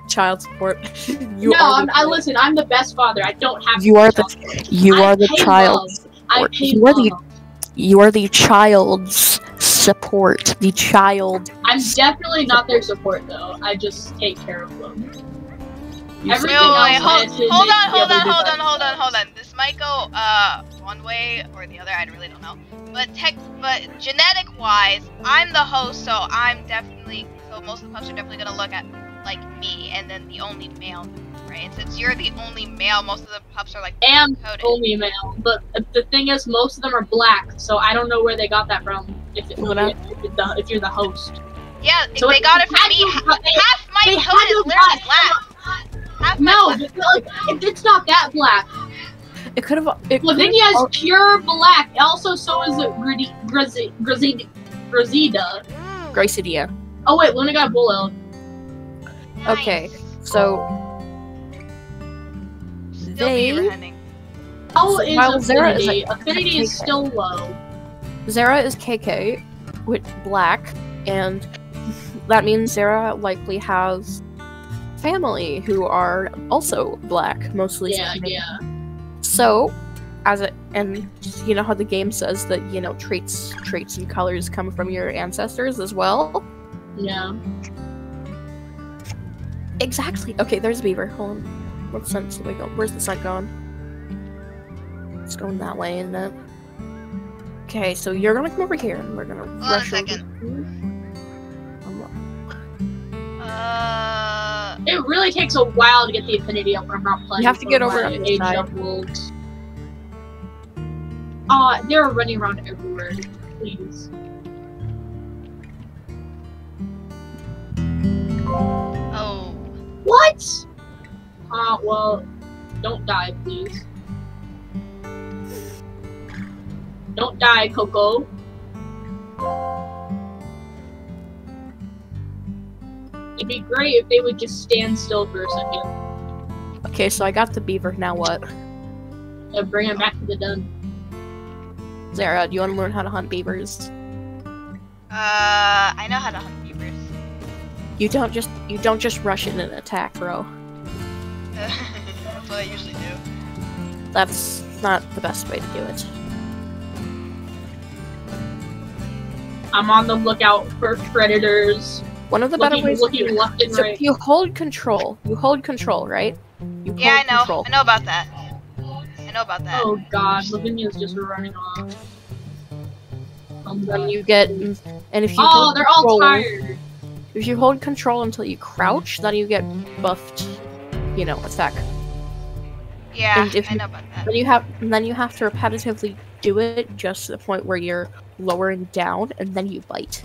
[SPEAKER 2] Child support. you
[SPEAKER 3] no,
[SPEAKER 2] are
[SPEAKER 3] I'm,
[SPEAKER 2] the,
[SPEAKER 3] I listen. I'm the best father. I don't have.
[SPEAKER 2] You
[SPEAKER 3] to
[SPEAKER 2] are the-
[SPEAKER 3] child support.
[SPEAKER 2] you
[SPEAKER 3] I
[SPEAKER 2] are the child.
[SPEAKER 3] love. I pay
[SPEAKER 2] You are the- You are the child's support. The child.
[SPEAKER 3] I'm definitely not their support though. I just take care of them.
[SPEAKER 2] You
[SPEAKER 3] Everything
[SPEAKER 1] Wait,
[SPEAKER 3] else
[SPEAKER 1] wait, hold,
[SPEAKER 3] have
[SPEAKER 1] hold on, hold on, hold on, hold on, hold on. This might go uh one way or the other. I really don't know. But tech, but genetic wise, I'm the host, so I'm definitely so most of the pups are definitely gonna look at like me, and then the only male, right? And since you're the only male, most of the pups are like
[SPEAKER 3] am only male, but the thing is, most of them are black, so I don't know where they got that from. If, it,
[SPEAKER 2] Luna?
[SPEAKER 3] if, it- the, if you're the host,
[SPEAKER 1] Yeah,
[SPEAKER 3] So
[SPEAKER 1] they got it
[SPEAKER 3] it
[SPEAKER 1] from me.
[SPEAKER 3] to-
[SPEAKER 1] Ha-
[SPEAKER 3] they-
[SPEAKER 1] Half my
[SPEAKER 3] they
[SPEAKER 1] code is literally
[SPEAKER 3] black.
[SPEAKER 1] black. Half my
[SPEAKER 3] no,
[SPEAKER 1] code-
[SPEAKER 3] like, it's not that black.
[SPEAKER 2] It could have. It
[SPEAKER 3] Lavinia is pure black. Also, so is Gridi- Grizi- Grizida. Grizida.
[SPEAKER 1] Mm,
[SPEAKER 2] Gracidia.
[SPEAKER 3] Oh wait, Luna got a bull elk.
[SPEAKER 1] nice.
[SPEAKER 2] Okay. So
[SPEAKER 1] Still
[SPEAKER 2] they
[SPEAKER 1] beaver hunting.
[SPEAKER 3] How is
[SPEAKER 2] is
[SPEAKER 3] affinity? affinity is still low.
[SPEAKER 2] Zara is KK with black, and that means Zara likely has family who are also black, mostly.
[SPEAKER 3] Yeah, yeah.
[SPEAKER 2] So, as it and you know how the game says that you know traits, traits and colors come from your ancestors as well.
[SPEAKER 3] Yeah.
[SPEAKER 2] Exactly. Okay, there's a beaver. Hold on. What sense do we go? Where's the sun going? It's going that way, isn't it? Okay, so you're gonna come over here, and we're gonna
[SPEAKER 1] on a
[SPEAKER 2] rush
[SPEAKER 1] second.
[SPEAKER 2] over.
[SPEAKER 1] Uh,
[SPEAKER 3] It really takes a while to get the affinity up when I'm not playing.
[SPEAKER 2] You have to get over
[SPEAKER 3] my
[SPEAKER 2] on
[SPEAKER 3] Age
[SPEAKER 2] side.
[SPEAKER 3] of Wolves. Aw, they're running around everywhere. Please.
[SPEAKER 1] oh.
[SPEAKER 3] What? Uh, well, don't die, please. Don't die, Coco. It'd be great if they would just stand still for a second
[SPEAKER 2] Okay, so I got the beaver. Now what?
[SPEAKER 3] and bring him back to the den.
[SPEAKER 2] Zara, do you want to learn how to hunt beavers?
[SPEAKER 1] Uh, I know how to hunt beavers.
[SPEAKER 2] You don't just you don't just rush in and attack, bro.
[SPEAKER 1] That's what I usually do.
[SPEAKER 2] That's not the best way to do it.
[SPEAKER 3] I'm on the lookout for predators.
[SPEAKER 2] One of the better ways to
[SPEAKER 3] looking
[SPEAKER 2] it.
[SPEAKER 3] left and
[SPEAKER 2] So
[SPEAKER 3] right.
[SPEAKER 2] you hold control. You hold control, right? You
[SPEAKER 1] Yeah, I know.
[SPEAKER 2] control.
[SPEAKER 1] I know about that. I know about that.
[SPEAKER 3] Oh god, Lavinia's just running off. Um,
[SPEAKER 2] Then you get, and if you
[SPEAKER 3] oh,
[SPEAKER 2] hold
[SPEAKER 3] they're all
[SPEAKER 2] control-
[SPEAKER 3] tired.
[SPEAKER 2] If you hold control until you crouch, then you get buffed. You know, attack.
[SPEAKER 1] yeah,
[SPEAKER 2] and if
[SPEAKER 1] I
[SPEAKER 2] you-
[SPEAKER 1] know about that.
[SPEAKER 2] Then you have, then you have to repetitively do it just to the point where you're lowering down, and then you bite.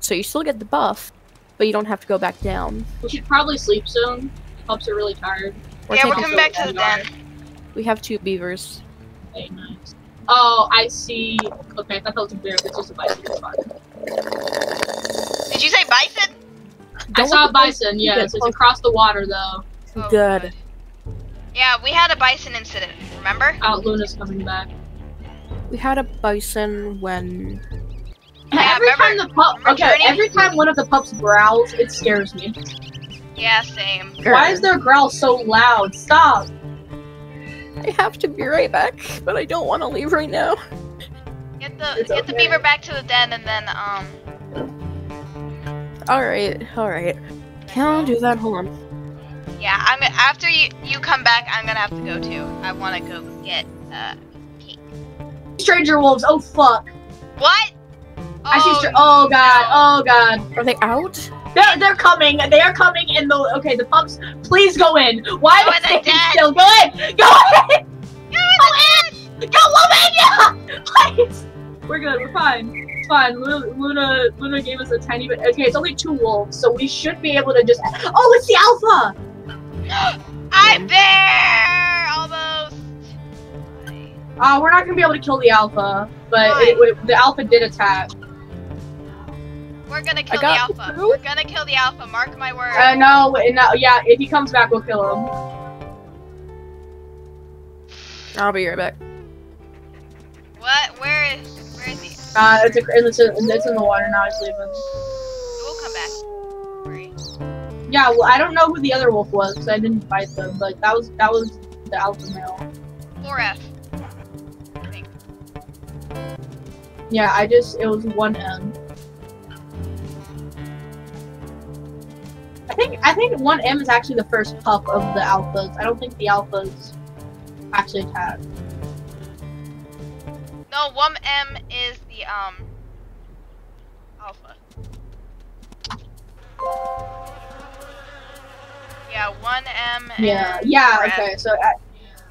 [SPEAKER 2] So you still get the buff, but you don't have to go back down.
[SPEAKER 3] We should probably sleep soon. Pups are really tired.
[SPEAKER 2] We're
[SPEAKER 1] yeah, we're coming back to the den.
[SPEAKER 2] We have two beavers.
[SPEAKER 3] Okay, nice. Oh, I see. Okay, I thought that was a bear, it's just a bison. It's.
[SPEAKER 1] Did you say bison?
[SPEAKER 3] I
[SPEAKER 2] Don't
[SPEAKER 3] saw a
[SPEAKER 2] look at those-
[SPEAKER 3] bison, yes. It's
[SPEAKER 2] close.
[SPEAKER 3] across the water, though.
[SPEAKER 1] Oh,
[SPEAKER 2] Good.
[SPEAKER 1] Yeah, we had a bison incident. Remember?
[SPEAKER 3] Out Luna's coming back.
[SPEAKER 2] We had a bison when
[SPEAKER 1] Yeah,
[SPEAKER 3] every
[SPEAKER 1] remember-
[SPEAKER 3] time the pup, okay,
[SPEAKER 1] Journey?
[SPEAKER 3] every time one of the pups growls, it scares me.
[SPEAKER 1] Yeah, same.
[SPEAKER 3] Why is their growl so loud? Stop.
[SPEAKER 2] I have to be right back, but I don't want to leave right now.
[SPEAKER 1] Get the
[SPEAKER 3] It's
[SPEAKER 1] get the beaver back to the den, and then um.
[SPEAKER 2] All right, all right. Can I do that? Hold on.
[SPEAKER 1] Yeah, I'm gonna after you you come back. I'm gonna have to go too. I want to go get uh cake.
[SPEAKER 3] Stranger wolves. Oh fuck.
[SPEAKER 1] What?
[SPEAKER 3] I see. Str- oh, oh god. Oh god.
[SPEAKER 2] Are they out?
[SPEAKER 3] They're, they're coming. They are coming in the. Okay, the pups. Please go in. Why
[SPEAKER 1] Go
[SPEAKER 3] are they
[SPEAKER 1] den.
[SPEAKER 3] still? Go in. Go in. Go in. Go Lavinia. Please. We're good. We're fine. It's fine. Luna, Luna, Luna gave us a tiny bit. Okay, it's only two wolves, so we should be able to just. Oh, it's the alpha.
[SPEAKER 1] I'm there almost.
[SPEAKER 3] Uh, we're not gonna be able to kill the alpha, but it, it- the alpha did attack.
[SPEAKER 1] We're gonna kill the alpha.
[SPEAKER 2] through.
[SPEAKER 1] We're gonna kill the alpha. Mark my word.
[SPEAKER 3] Uh, no, no, yeah. If he comes back, we'll kill him.
[SPEAKER 2] I'll be right back.
[SPEAKER 1] what? Where is? Where is he?
[SPEAKER 3] Uh, it's, a, it's, a, it's in the water now. It's leaving.
[SPEAKER 1] We'll come back. Don't Worry.
[SPEAKER 3] Yeah, well, I don't know who the other wolf was because I didn't fight them, but that was that was the alpha male.
[SPEAKER 1] 4F.
[SPEAKER 3] Yeah, I just it was one M. I think I think one M is actually the first pup of the alphas. I don't think the alphas actually attack.
[SPEAKER 1] No, 1M is the um alpha. Yeah, 1M.
[SPEAKER 3] Yeah, yeah, okay, so uh,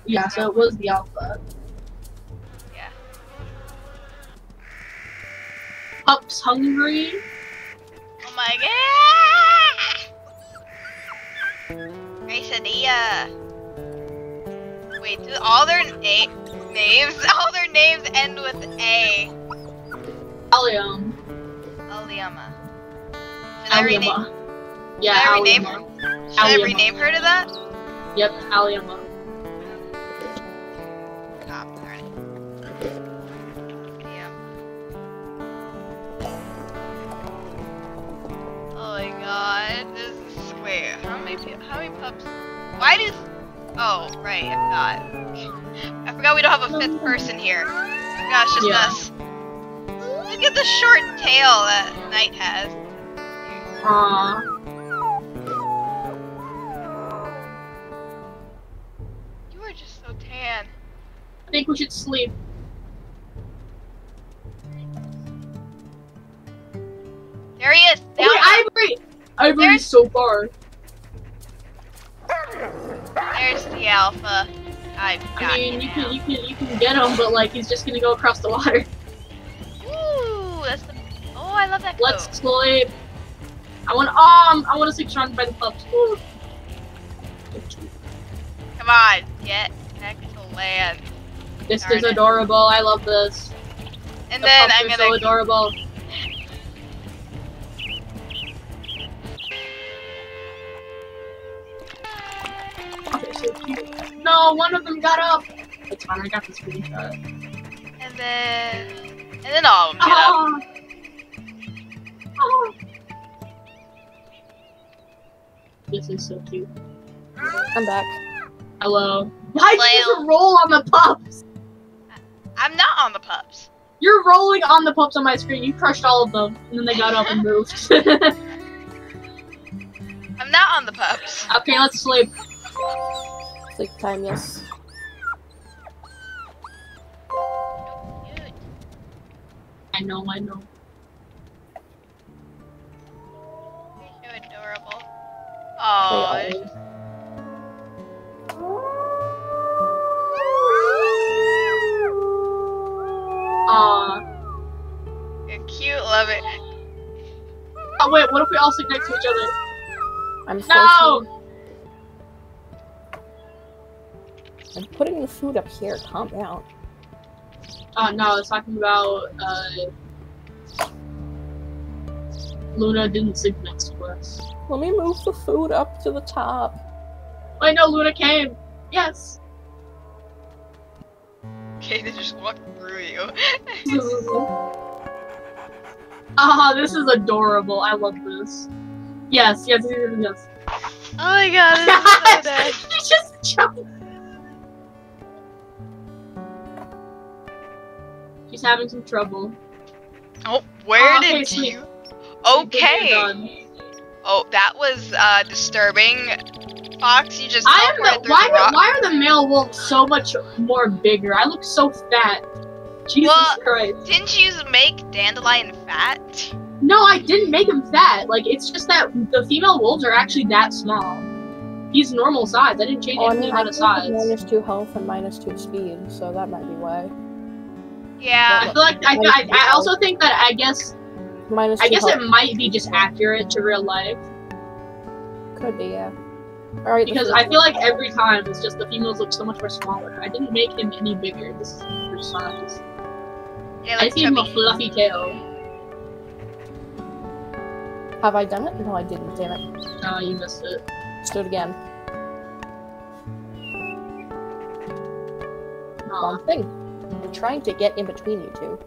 [SPEAKER 3] yeah, so it was the alpha. Pups hungry.
[SPEAKER 1] Oh my god! Quesadilla. Wait, do all their na- names, all their names end with A.
[SPEAKER 3] Allium.
[SPEAKER 1] Aliama. Should I rename?
[SPEAKER 3] Yeah,
[SPEAKER 1] Should I rename
[SPEAKER 3] Alliuma.
[SPEAKER 1] Should I
[SPEAKER 3] Aliama.
[SPEAKER 1] rename her to that?
[SPEAKER 3] Yep, my
[SPEAKER 1] god. This is square. how many how many pups? Why do Oh, right, I forgot. I forgot we don't have a fifth person here. Gosh, it's
[SPEAKER 3] yeah.
[SPEAKER 1] us. Look at the short tail that Knight has.
[SPEAKER 3] Aww.
[SPEAKER 1] You are just so tan.
[SPEAKER 3] I think we should sleep.
[SPEAKER 1] There he is.
[SPEAKER 3] Oh, wait, Ivory! Ivory's so far.
[SPEAKER 1] There's the alpha. I've got
[SPEAKER 3] I mean,
[SPEAKER 1] you
[SPEAKER 3] you can,
[SPEAKER 1] now.
[SPEAKER 3] you can, you can get him, but like he's just gonna go across the water.
[SPEAKER 1] Ooh, that's the. Oh, I love that.
[SPEAKER 3] Let's sleep. I want um, I want to sleep surrounded by the pups.
[SPEAKER 1] Come on, get back to land.
[SPEAKER 3] This
[SPEAKER 1] Darn
[SPEAKER 3] is
[SPEAKER 1] it.
[SPEAKER 3] adorable. I love this.
[SPEAKER 1] And
[SPEAKER 3] The
[SPEAKER 1] then
[SPEAKER 3] pups
[SPEAKER 1] I'm
[SPEAKER 3] are
[SPEAKER 1] gonna.
[SPEAKER 3] so adorable. They're so cute. No, one of them got up. It's fine. I got the screenshot.
[SPEAKER 1] And then. And then all of them get up.
[SPEAKER 3] Ah. Ah. This is so cute.
[SPEAKER 2] I'm back.
[SPEAKER 3] Hello. Why did
[SPEAKER 1] Well-
[SPEAKER 3] you roll on the pups?
[SPEAKER 1] I'm not on the pups.
[SPEAKER 3] You're rolling on the pups on my screen. You crushed all of them, and then they got up and moved.
[SPEAKER 1] I'm not on the pups.
[SPEAKER 3] okay, let's sleep.
[SPEAKER 2] Sleep time, yes.
[SPEAKER 1] Cute.
[SPEAKER 3] I know, I know.
[SPEAKER 1] You're so adorable. Oh,
[SPEAKER 2] They
[SPEAKER 3] Aw.
[SPEAKER 1] you're cute. Love it.
[SPEAKER 3] Oh wait, what if we all sleep next to each other?
[SPEAKER 2] I'm forcing.
[SPEAKER 3] No!
[SPEAKER 2] I'm putting the food up here. Calm down.
[SPEAKER 3] Oh no, I was talking about uh Luna didn't sleep next to us.
[SPEAKER 2] Let me move the food up to the top.
[SPEAKER 3] Wait, no, Luna came. Yes.
[SPEAKER 1] Okay, they just walked through you.
[SPEAKER 3] Ah, this is adorable. I love this. Yes, yes, yes, yes.
[SPEAKER 1] Oh my god, this is so nice.
[SPEAKER 3] he just jumped. She's having some trouble.
[SPEAKER 1] Oh, where
[SPEAKER 3] Oh,
[SPEAKER 1] did
[SPEAKER 3] sweet.
[SPEAKER 1] you?
[SPEAKER 3] We're
[SPEAKER 1] Okay. Oh, that was uh disturbing. Fox, you just
[SPEAKER 3] I am the, why,
[SPEAKER 1] the
[SPEAKER 3] are, why are the male wolves so much more bigger? I look so fat. Jesus
[SPEAKER 1] Well-
[SPEAKER 3] Christ.
[SPEAKER 1] Didn't you make Dandelion fat?
[SPEAKER 3] No, I didn't make him fat. Like, it's just that the female wolves are actually that small. He's normal size. I didn't change
[SPEAKER 2] Oh, I
[SPEAKER 3] anything
[SPEAKER 2] mean,
[SPEAKER 3] about his
[SPEAKER 2] think it's
[SPEAKER 3] size.
[SPEAKER 2] minus two health and minus two speed, so that might be why.
[SPEAKER 1] Yeah.
[SPEAKER 3] I feel like I, I, I also think that I guess
[SPEAKER 2] Minus
[SPEAKER 3] I guess
[SPEAKER 2] health
[SPEAKER 3] it might be just accurate to real life
[SPEAKER 2] could be, yeah. Alright,
[SPEAKER 3] because I feel like every time it's just the females look so much more smaller. I didn't make him any bigger. This is for size.
[SPEAKER 1] Yeah,
[SPEAKER 3] I
[SPEAKER 1] like
[SPEAKER 3] see him a fluffy tail.
[SPEAKER 2] Have I done it? No, I didn't. Damn it.
[SPEAKER 3] Oh, you missed it.
[SPEAKER 2] Let's do it again.
[SPEAKER 3] Aw.
[SPEAKER 2] Wrong thing. I'm trying to get in between you two.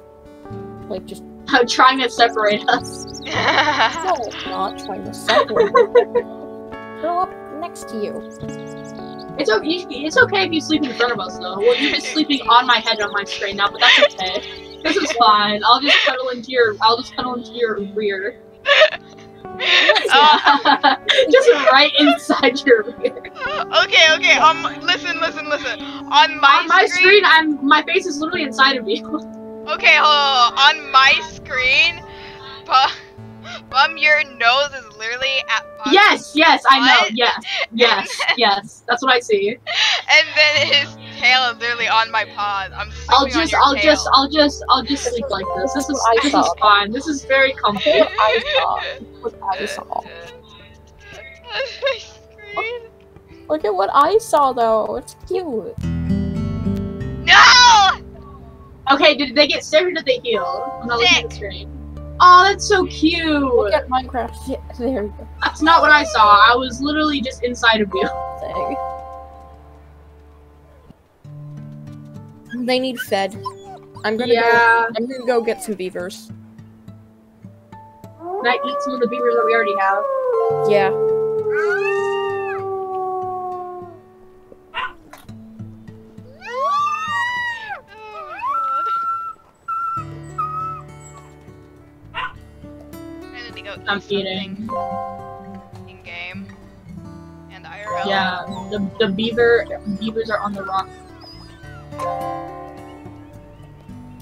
[SPEAKER 2] Like, just
[SPEAKER 3] I'm trying to separate us.
[SPEAKER 2] no, I'm not trying to separate. Curl up next to you.
[SPEAKER 3] It's okay. It's okay if you sleep in front of us, though. Well, you're just sleeping on my head on my screen now, but that's okay. This is fine. I'll just cuddle into your. I'll just cuddle into your rear.
[SPEAKER 1] Oh,
[SPEAKER 3] just right inside your ear.
[SPEAKER 1] okay, okay. Um, listen, listen, listen. On my,
[SPEAKER 3] on my
[SPEAKER 1] screen,
[SPEAKER 3] screen, I'm my face is literally inside of you.
[SPEAKER 1] Okay, hold on. On my screen, bu- bum, your nose is literally at. Fox's
[SPEAKER 3] yes, yes, I know.
[SPEAKER 1] What?
[SPEAKER 3] Yes, yes, yes. That's what I see.
[SPEAKER 1] And then his tail is literally on my paws. I'm sleeping
[SPEAKER 3] I'll
[SPEAKER 1] on
[SPEAKER 3] just,
[SPEAKER 1] your
[SPEAKER 3] I'll
[SPEAKER 1] tail.
[SPEAKER 3] just, I'll just, I'll just sleep like this. This is, this is fine. This is very comfy.
[SPEAKER 2] What I saw. What I saw.
[SPEAKER 1] On my screen.
[SPEAKER 2] Look at what I saw, though. It's cute.
[SPEAKER 1] No!
[SPEAKER 3] Okay, did they get sick or did they heal? I'm not looking at
[SPEAKER 1] Sick.
[SPEAKER 3] the screen. Oh, that's so cute.
[SPEAKER 2] Look at Minecraft. Yeah, there you go.
[SPEAKER 3] That's not what I saw. I was literally just inside of you.
[SPEAKER 2] They need fed. I'm gonna go.
[SPEAKER 3] Yeah.
[SPEAKER 2] I'm gonna go get some beavers.
[SPEAKER 3] Can I eat some of the beavers that we already have?
[SPEAKER 2] Yeah.
[SPEAKER 3] I'm feeding.
[SPEAKER 1] In game. And IRL.
[SPEAKER 3] Yeah, the the beaver beavers are on the rock.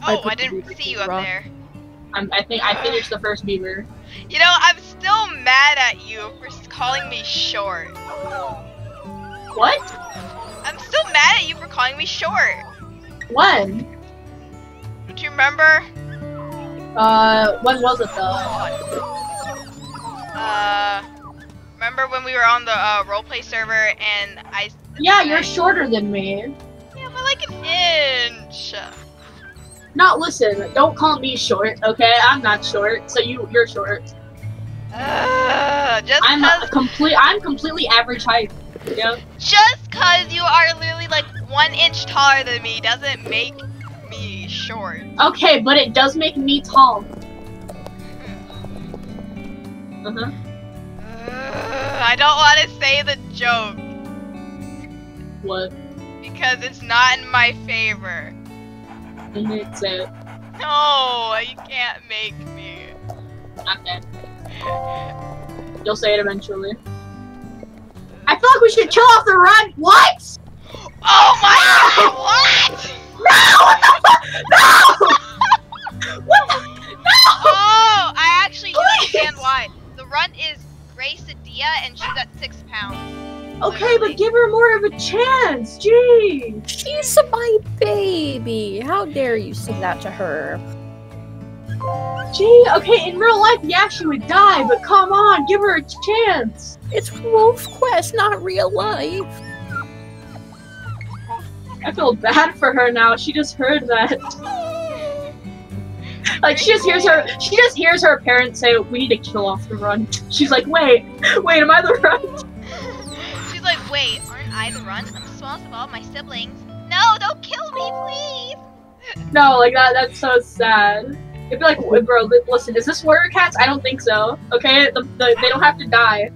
[SPEAKER 1] Oh, I,
[SPEAKER 2] I
[SPEAKER 1] didn't see you up
[SPEAKER 2] rock.
[SPEAKER 1] there.
[SPEAKER 3] I'm, I think I finished the first beaver.
[SPEAKER 1] You know, I'm still mad at you for calling me short.
[SPEAKER 3] What?
[SPEAKER 1] I'm still mad at you for calling me short.
[SPEAKER 3] When?
[SPEAKER 1] Do you remember?
[SPEAKER 3] Uh, when was it though?
[SPEAKER 1] Uh, remember when we were on the uh, roleplay server and I?
[SPEAKER 3] Yeah, you're shorter than me.
[SPEAKER 1] Yeah, but like an inch.
[SPEAKER 3] Not listen. Don't call me short, okay? I'm not short, so you you're short.
[SPEAKER 1] Uh, just
[SPEAKER 3] I'm
[SPEAKER 1] cause,
[SPEAKER 3] complete. I'm completely average height. Yeah.
[SPEAKER 1] just cause you are literally like one inch taller than me doesn't make me short.
[SPEAKER 3] Okay, but it does make me tall. Uh huh.
[SPEAKER 1] Uh, I don't want to say the joke
[SPEAKER 3] What?
[SPEAKER 1] because it's not in my favor.
[SPEAKER 3] You need to say it.
[SPEAKER 1] No, you can't make me.
[SPEAKER 3] Okay. You'll say it eventually. I feel like we should kill off the run. What?
[SPEAKER 1] Oh my god, what?
[SPEAKER 3] No! What the fuck? No! What the? No!
[SPEAKER 1] Oh, I actually do understand why. The runt is Gracidia and she's at six pounds.
[SPEAKER 3] Okay, but give her more of a chance. Gee.
[SPEAKER 2] She's my baby. How dare you say that to her?
[SPEAKER 3] Gee. Okay, in real life, yeah, she would die, but come on, give her a chance.
[SPEAKER 2] It's WolfQuest, not real life.
[SPEAKER 3] I feel bad for her now. She just heard that. Like she just hears her. She just hears her parents say, "We need to kill off the run." She's like, "Wait, wait, am I the run?"
[SPEAKER 1] She's like, wait, aren't I the runt? I'm the smallest of all my siblings. No, don't kill me, please.
[SPEAKER 3] No, like that. That's so sad. It'd be like, bro, listen, is this warrior cats? I don't think so. Okay, the, the, they don't have to die.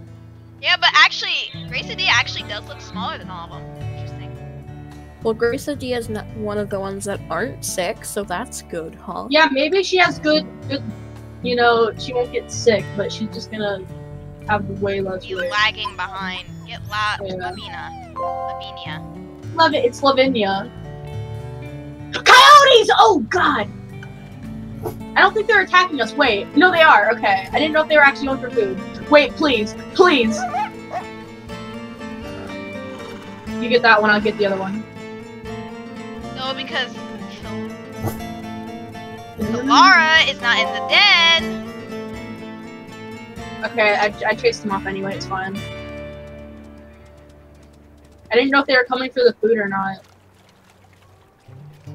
[SPEAKER 1] Yeah, but actually, Gracidia actually does look smaller than all of them. Interesting.
[SPEAKER 2] Well, Gracidia is not one of the ones that aren't sick, so that's good, huh?
[SPEAKER 3] Yeah, maybe she has good, good. You know, she won't get sick, but she's just gonna have way less
[SPEAKER 1] You
[SPEAKER 3] weight.
[SPEAKER 1] lagging behind. Get la
[SPEAKER 3] Yeah.
[SPEAKER 1] Lavina. Lavinia.
[SPEAKER 3] Love it. It's Lavinia. Coyotes! Oh God! I don't think they're attacking us. Wait, no, they are. Okay, I didn't know if they were actually going for food. Wait, please, please. You get that one. I'll get the other one.
[SPEAKER 1] No, because Lara is not in the den.
[SPEAKER 3] Okay, I, I chased them off anyway. It's fine. I didn't know if they were coming for the food or not.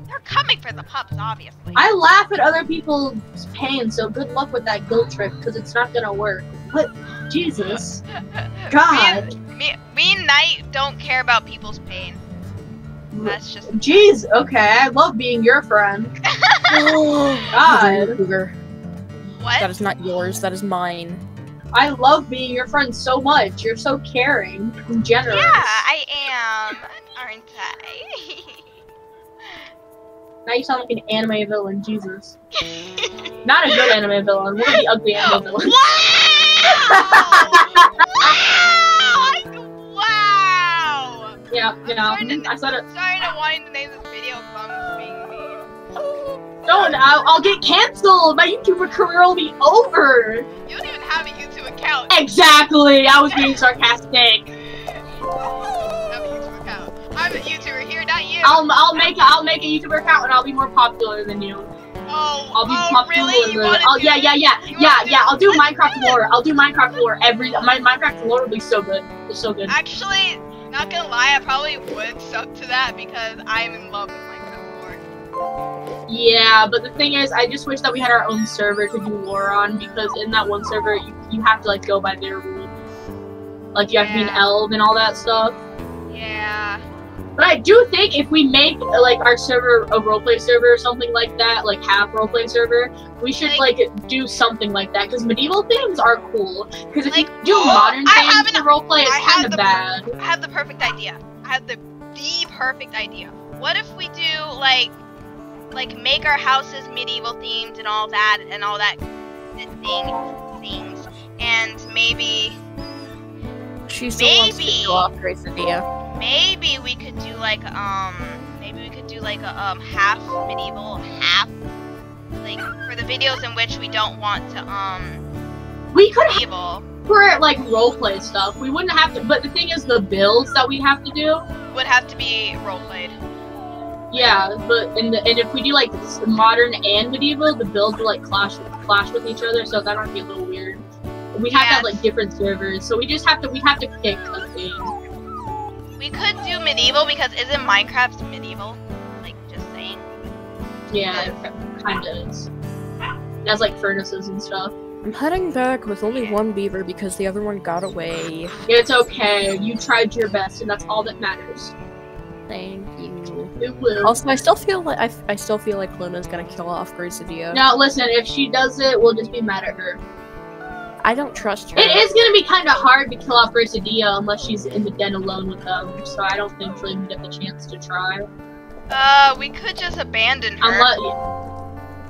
[SPEAKER 1] They're coming for the pups, obviously.
[SPEAKER 3] I laugh at other people's pain, so good luck with that guilt trip, because it's not gonna work. But Jesus, God,
[SPEAKER 1] Me, me and Knight don't care about people's pain. That's just
[SPEAKER 3] jeez. Okay, I love being your friend. God,
[SPEAKER 2] Cougar.
[SPEAKER 1] what?
[SPEAKER 2] That is not yours, that is mine.
[SPEAKER 3] I love being your friend so much. You're so caring and generous.
[SPEAKER 1] Yeah, I am, aren't I?
[SPEAKER 3] Now you sound like an anime villain. Jesus, not a good anime villain. One of the ugly anime villains.
[SPEAKER 1] wow! wow!
[SPEAKER 3] Yeah, yeah.
[SPEAKER 1] Sorry to-
[SPEAKER 3] I said it.
[SPEAKER 1] Sorry to name this video being mean.
[SPEAKER 3] Don't. I'll, I'll get canceled. My YouTuber career will be over.
[SPEAKER 1] You don't even have a YouTube account.
[SPEAKER 3] Exactly. I was being sarcastic.
[SPEAKER 1] I have a YouTube account. I'm a YouTuber here, not you.
[SPEAKER 3] I'll I'll make I'll make a YouTuber account and I'll be more popular than you.
[SPEAKER 1] oh,
[SPEAKER 3] I'll be
[SPEAKER 1] oh,
[SPEAKER 3] popular.
[SPEAKER 1] really? You
[SPEAKER 3] than- I'll, oh,
[SPEAKER 1] do
[SPEAKER 3] yeah, yeah, yeah,
[SPEAKER 1] You
[SPEAKER 3] yeah, yeah. I'll do
[SPEAKER 1] let's-
[SPEAKER 3] Minecraft lore. I'll do Minecraft lore every. My Minecraft lore will be so good. It's so good.
[SPEAKER 1] Actually, not gonna lie, I probably would sub to that because I'm in love with Minecraft lore.
[SPEAKER 3] Yeah, but the thing is, I just wish that we had our own server to do lore on because in that one server, you, you have to like go by their rules. Like you have to be an elf and all that stuff.
[SPEAKER 1] Yeah.
[SPEAKER 3] But I do think if we make like our server a roleplay server or something like that, like half roleplay server, we should like do something like that because medieval themes are cool. Because if
[SPEAKER 1] Like,
[SPEAKER 3] you do modern
[SPEAKER 1] I
[SPEAKER 3] themes for roleplay, it's kind of bad.
[SPEAKER 1] I have the perfect idea. I have the the perfect idea. What if we do like like make our houses medieval themed and all that and all that thing things, and maybe
[SPEAKER 2] She still wants to
[SPEAKER 1] Maybe.
[SPEAKER 2] kill off Gracidia.
[SPEAKER 1] maybe we could do like um maybe we could do like a um half medieval half like for the videos in which we don't want to um
[SPEAKER 3] We could have
[SPEAKER 1] medieval
[SPEAKER 3] for like roleplay stuff. We wouldn't have to. But the thing is, the builds that we have to do.
[SPEAKER 1] would have to be role played.
[SPEAKER 3] Yeah, but and the, and if we do like modern and medieval, the builds will like clash clash with each other, so that might be a little weird. We have to have like different servers, so we just have to we have to pick something.
[SPEAKER 1] We could do medieval because isn't Minecraft medieval? Like just saying.
[SPEAKER 3] Yeah, it kind of is. It has like furnaces and stuff.
[SPEAKER 2] I'm heading back with only one beaver because the other one got away.
[SPEAKER 3] It's okay. You tried your best, and that's all that matters.
[SPEAKER 2] Thank you.
[SPEAKER 3] It will.
[SPEAKER 2] Also, I still feel like I, I still feel like Luna's gonna kill off Gracidia.
[SPEAKER 3] Now listen, if she does it, we'll just be mad at her.
[SPEAKER 2] I don't trust her.
[SPEAKER 3] It is gonna be kind of hard to kill off Bracidia unless she's in the den alone with them. So I don't think she'll even get the chance to try.
[SPEAKER 1] Uh, we could just abandon her.
[SPEAKER 3] Unless,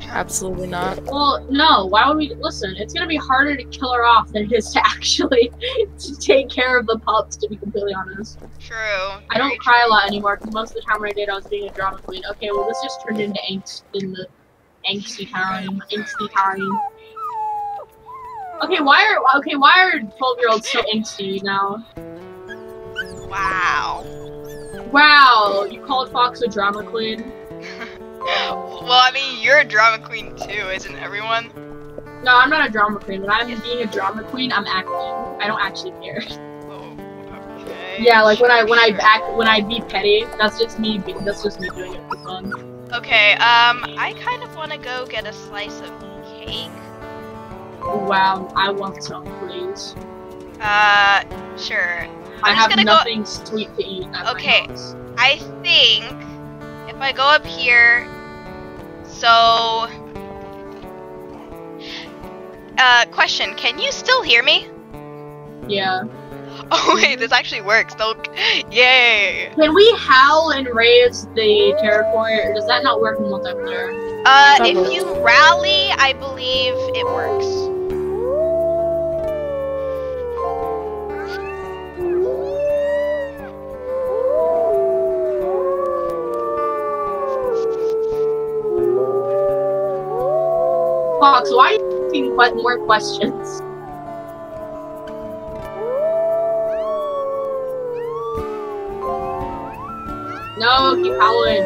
[SPEAKER 2] Absolutely not.
[SPEAKER 3] well, no. Why would we listen? It's gonna be harder to kill her off than it is to actually to take care of the pups. To be completely honest,
[SPEAKER 1] True.
[SPEAKER 3] I don't cry a lot anymore because most of the time when I did, I was being a drama queen. Okay, well this just turned into angst in the angsty time. Angsty time. Okay, why are okay? Why are twelve year olds so angsty now?
[SPEAKER 1] Wow.
[SPEAKER 3] Wow, you called Fox a drama queen?
[SPEAKER 1] Well, I mean, you're a drama queen too, isn't everyone?
[SPEAKER 3] No, I'm not a drama queen. When I'm being a drama queen, I'm acting. I don't actually care.
[SPEAKER 1] Oh, okay.
[SPEAKER 3] Yeah, like when I when I act when I be petty, that's just me. be- That's just me doing it for fun.
[SPEAKER 1] Okay, um, I kind of want to go get a slice of cake.
[SPEAKER 3] Wow, I want some, please.
[SPEAKER 1] Uh, sure.
[SPEAKER 3] I
[SPEAKER 1] I'm just
[SPEAKER 3] have
[SPEAKER 1] gonna go.
[SPEAKER 3] nothing sweet to eat. At
[SPEAKER 1] Okay. I think if I go up here, so. Uh, question: Can you still hear me?
[SPEAKER 3] Yeah.
[SPEAKER 1] Oh wait, this actually works. No, yay!
[SPEAKER 3] Can we howl and raise the territory, or does that not work in multiplayer?
[SPEAKER 1] Uh, if you rally, I believe it works.
[SPEAKER 3] Fox, why are you asking quite more questions? No, keep howling.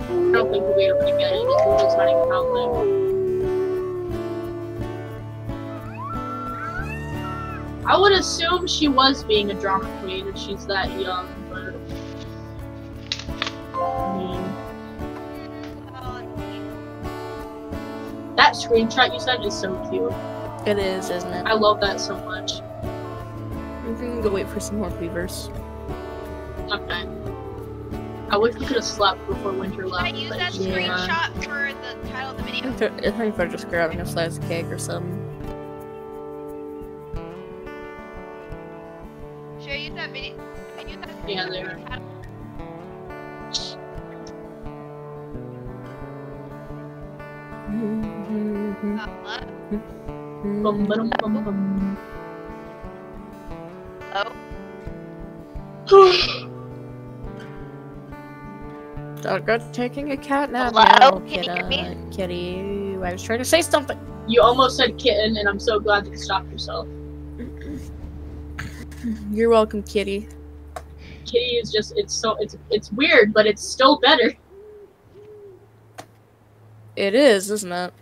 [SPEAKER 3] I don't think we'll be able to get it. We're just even howling. I would assume she was being a drama queen if she's that young, but. I mean, that screenshot you sent is so cute.
[SPEAKER 2] It is, isn't it?
[SPEAKER 3] I love that so much.
[SPEAKER 2] I'm gonna go wait for some more beavers.
[SPEAKER 3] Okay. I wish we could have slept before winter
[SPEAKER 1] Should I
[SPEAKER 3] left.
[SPEAKER 1] use that
[SPEAKER 3] yeah.
[SPEAKER 1] screenshot for the title of the video?
[SPEAKER 2] think they're- I think they're just grabbing a slice of cake or something.
[SPEAKER 3] Bum, ba-dum, bum, bum.
[SPEAKER 1] Hello?
[SPEAKER 2] Don't go taking a cat nap
[SPEAKER 1] Hello?
[SPEAKER 2] now,
[SPEAKER 1] Can you hear
[SPEAKER 2] kidda- kitty. I was trying to say something.
[SPEAKER 3] you almost said kitten, and I'm so glad that you stopped yourself.
[SPEAKER 2] You're welcome, kitty.
[SPEAKER 3] Kitty is just it's so it's it's weird, but it's still better.
[SPEAKER 2] It is, isn't it?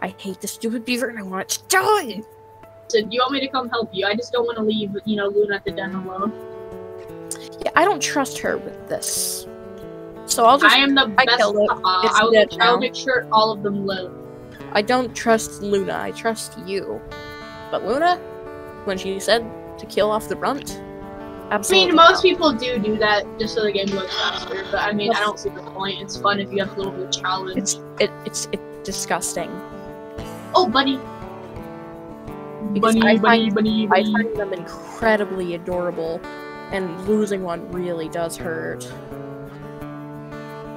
[SPEAKER 2] I hate the stupid beaver and I want it to die!
[SPEAKER 3] So do you want me to come help you? I just don't want to leave, you know, Luna at the den alone.
[SPEAKER 2] Yeah, I don't trust her with this. So I'll just.
[SPEAKER 3] I am the
[SPEAKER 2] I
[SPEAKER 3] best
[SPEAKER 2] killed it. It's
[SPEAKER 3] I will, make, I will make sure all of them live.
[SPEAKER 2] I don't trust Luna, I trust you. But Luna, when she said to kill off the runt,
[SPEAKER 3] I mean, most
[SPEAKER 2] not.
[SPEAKER 3] people do do that just so the game goes faster. But I mean, I don't see the point. It's fun if you have a little bit of challenge.
[SPEAKER 2] It's it, it's it's disgusting.
[SPEAKER 3] Oh.
[SPEAKER 2] Because
[SPEAKER 3] Bunny,
[SPEAKER 2] I
[SPEAKER 3] bunny,
[SPEAKER 2] find-
[SPEAKER 3] bunny,
[SPEAKER 2] I
[SPEAKER 3] bunny.
[SPEAKER 2] find them incredibly adorable, and losing one really does hurt.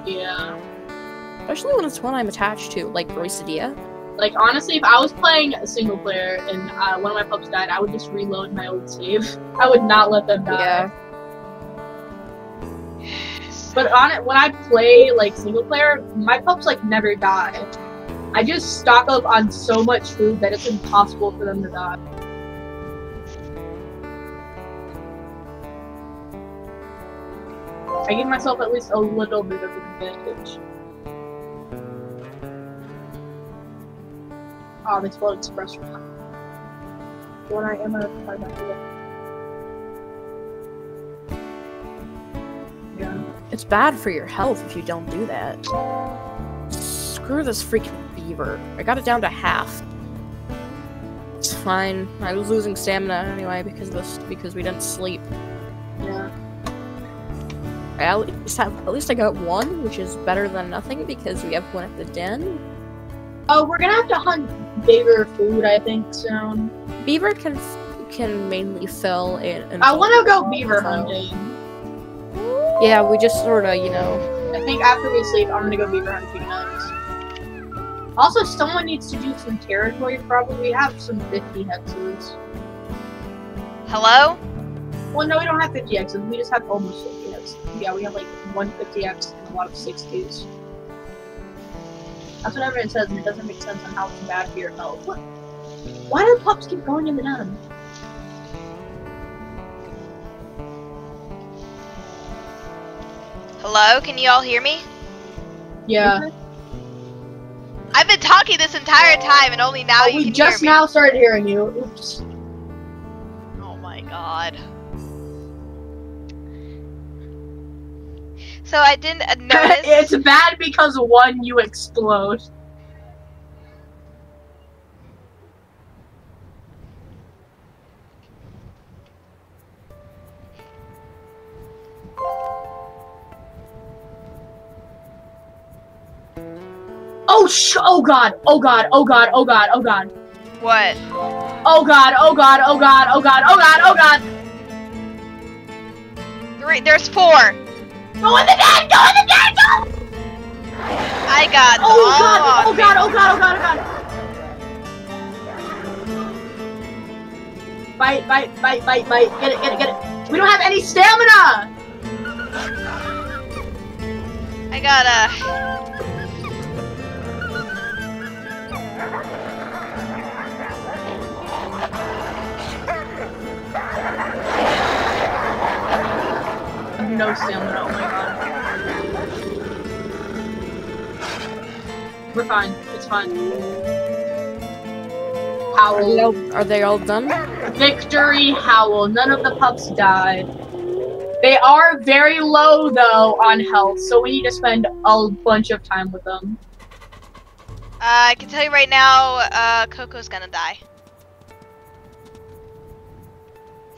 [SPEAKER 3] Yeah.
[SPEAKER 2] Especially when it's one I'm attached to, like Roycedia.
[SPEAKER 3] Like honestly, if I was playing a single player and uh, one of my pups died, I would just reload my old save. I would not let them die.
[SPEAKER 2] Yeah.
[SPEAKER 3] But on it, when I play like single player, my pups like never die. I just stock up on so much food that it's impossible for them to die. I give myself at least a little bit of advantage. Oh, they spelled express wrong. When I am a try to Yeah.
[SPEAKER 2] It's bad for your health if you don't do that. Screw this freaking beaver. I got it down to half. It's fine. I was losing stamina anyway because this because we didn't sleep.
[SPEAKER 3] Yeah.
[SPEAKER 2] At least have at least I got one, which is better than nothing because we have one at the den.
[SPEAKER 3] Oh, we're gonna have to hunt beaver food, I think, soon.
[SPEAKER 2] Beaver can can mainly fill in.
[SPEAKER 3] I want to go beaver
[SPEAKER 2] so-
[SPEAKER 3] hunting.
[SPEAKER 2] Yeah, we just sort of you know.
[SPEAKER 3] I think after we sleep, I'm gonna go beaver hunting. Also, someone needs to do some territory. Probably we have some 50 hexes.
[SPEAKER 1] Hello?
[SPEAKER 3] Well, no, we don't have 50 hexes. We just have almost 50 hexes. Yeah, we have like 150 x and a lot of 60s. That's what everyone says, and it doesn't make sense on how it's bad for your health. Oh, what? Why do pups keep going in the den?
[SPEAKER 1] Hello? Can you all hear me?
[SPEAKER 3] Yeah.
[SPEAKER 1] I've been talking this entire time and only now
[SPEAKER 3] Oh,
[SPEAKER 1] you
[SPEAKER 3] we
[SPEAKER 1] can
[SPEAKER 3] just
[SPEAKER 1] hear me.
[SPEAKER 3] now started hearing you. Oops.
[SPEAKER 1] Oh my god. So I didn't notice.
[SPEAKER 3] it's bad because one, you explode. Oh sh! Oh god! Oh god! Oh god! Oh god! Oh god!
[SPEAKER 1] what?
[SPEAKER 3] Oh god! Oh god! Oh god! Oh god! Oh god! Oh god!
[SPEAKER 1] Three. There's four.
[SPEAKER 3] Go in the den! Go in the den! Go!
[SPEAKER 1] I got.
[SPEAKER 3] Oh god! Oh god! Oh god! Oh god! Oh god! Bite! Bite! Bite! Bite! Bite! Get it! Get it! Get it! We don't have any stamina!
[SPEAKER 1] I got a.
[SPEAKER 3] No stamina. Oh my god. We're fine. It's fine.
[SPEAKER 2] Are they
[SPEAKER 3] Howl.
[SPEAKER 2] all, are they all done?
[SPEAKER 3] Victory howl. None of the pups died. They are very low though on health, so we need to spend a bunch of time with them.
[SPEAKER 1] Uh, I can tell you right now, uh, Coco's gonna die.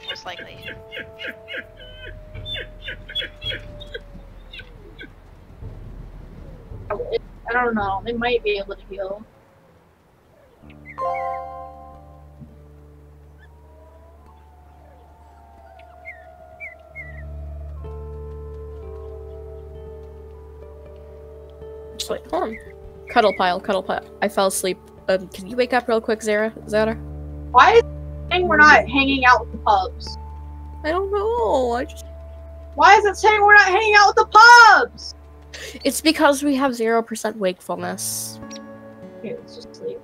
[SPEAKER 1] Most likely.
[SPEAKER 3] I don't know. They might be able to heal.
[SPEAKER 2] Just wait, hold on. Cuddle pile, cuddle pile. I fell asleep. Um, can you wake up real quick, Zara? Zara?
[SPEAKER 3] Why is it saying we're not hanging out with the pubs?
[SPEAKER 2] I don't know. I just.
[SPEAKER 3] Why is it saying we're not hanging out with the pubs?
[SPEAKER 2] It's because we have zero percent wakefulness.
[SPEAKER 3] Okay, let's just sleep.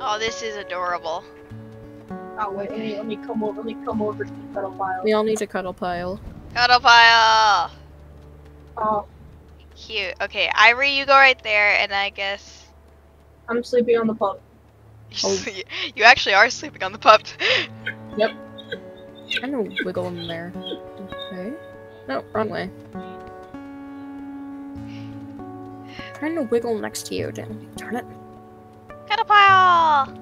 [SPEAKER 1] Oh, this is adorable.
[SPEAKER 3] Oh wait, let me, let me come over. Let me come over to the cuddle pile.
[SPEAKER 2] We all need a cuddle pile.
[SPEAKER 1] Cuddle pile.
[SPEAKER 3] Oh,
[SPEAKER 1] Cute. Okay, Ivory, you go right there, and I guess
[SPEAKER 3] I'm sleeping on the pup.
[SPEAKER 2] Oh.
[SPEAKER 1] you actually are sleeping on the pup. Yep.
[SPEAKER 2] Trying to wiggle in there. Okay. No, wrong way. Trying to wiggle next to you. Damn, turn it.
[SPEAKER 1] Cuddle pile.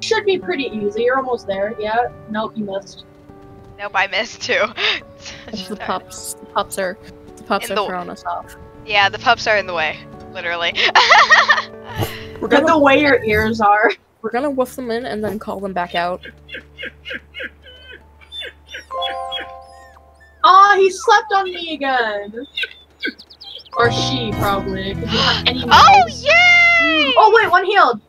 [SPEAKER 3] Should be pretty easy. You're almost there. Yeah. Nope, you missed.
[SPEAKER 1] Nope, I missed too.
[SPEAKER 2] It's the pups. The pups are. The pups
[SPEAKER 1] In
[SPEAKER 2] are
[SPEAKER 1] the-
[SPEAKER 2] throwing us off.
[SPEAKER 1] Yeah, the pups are in the way, literally.
[SPEAKER 2] We're
[SPEAKER 3] Look at
[SPEAKER 2] gonna
[SPEAKER 3] the way your ears are.
[SPEAKER 2] we're gonna woof them in and then call them back out.
[SPEAKER 3] Aw, ah, he slept on me again. Or she, probably. 'cause we don't have any
[SPEAKER 1] Oh,
[SPEAKER 3] males.
[SPEAKER 1] yay!
[SPEAKER 3] Oh, wait, one healed.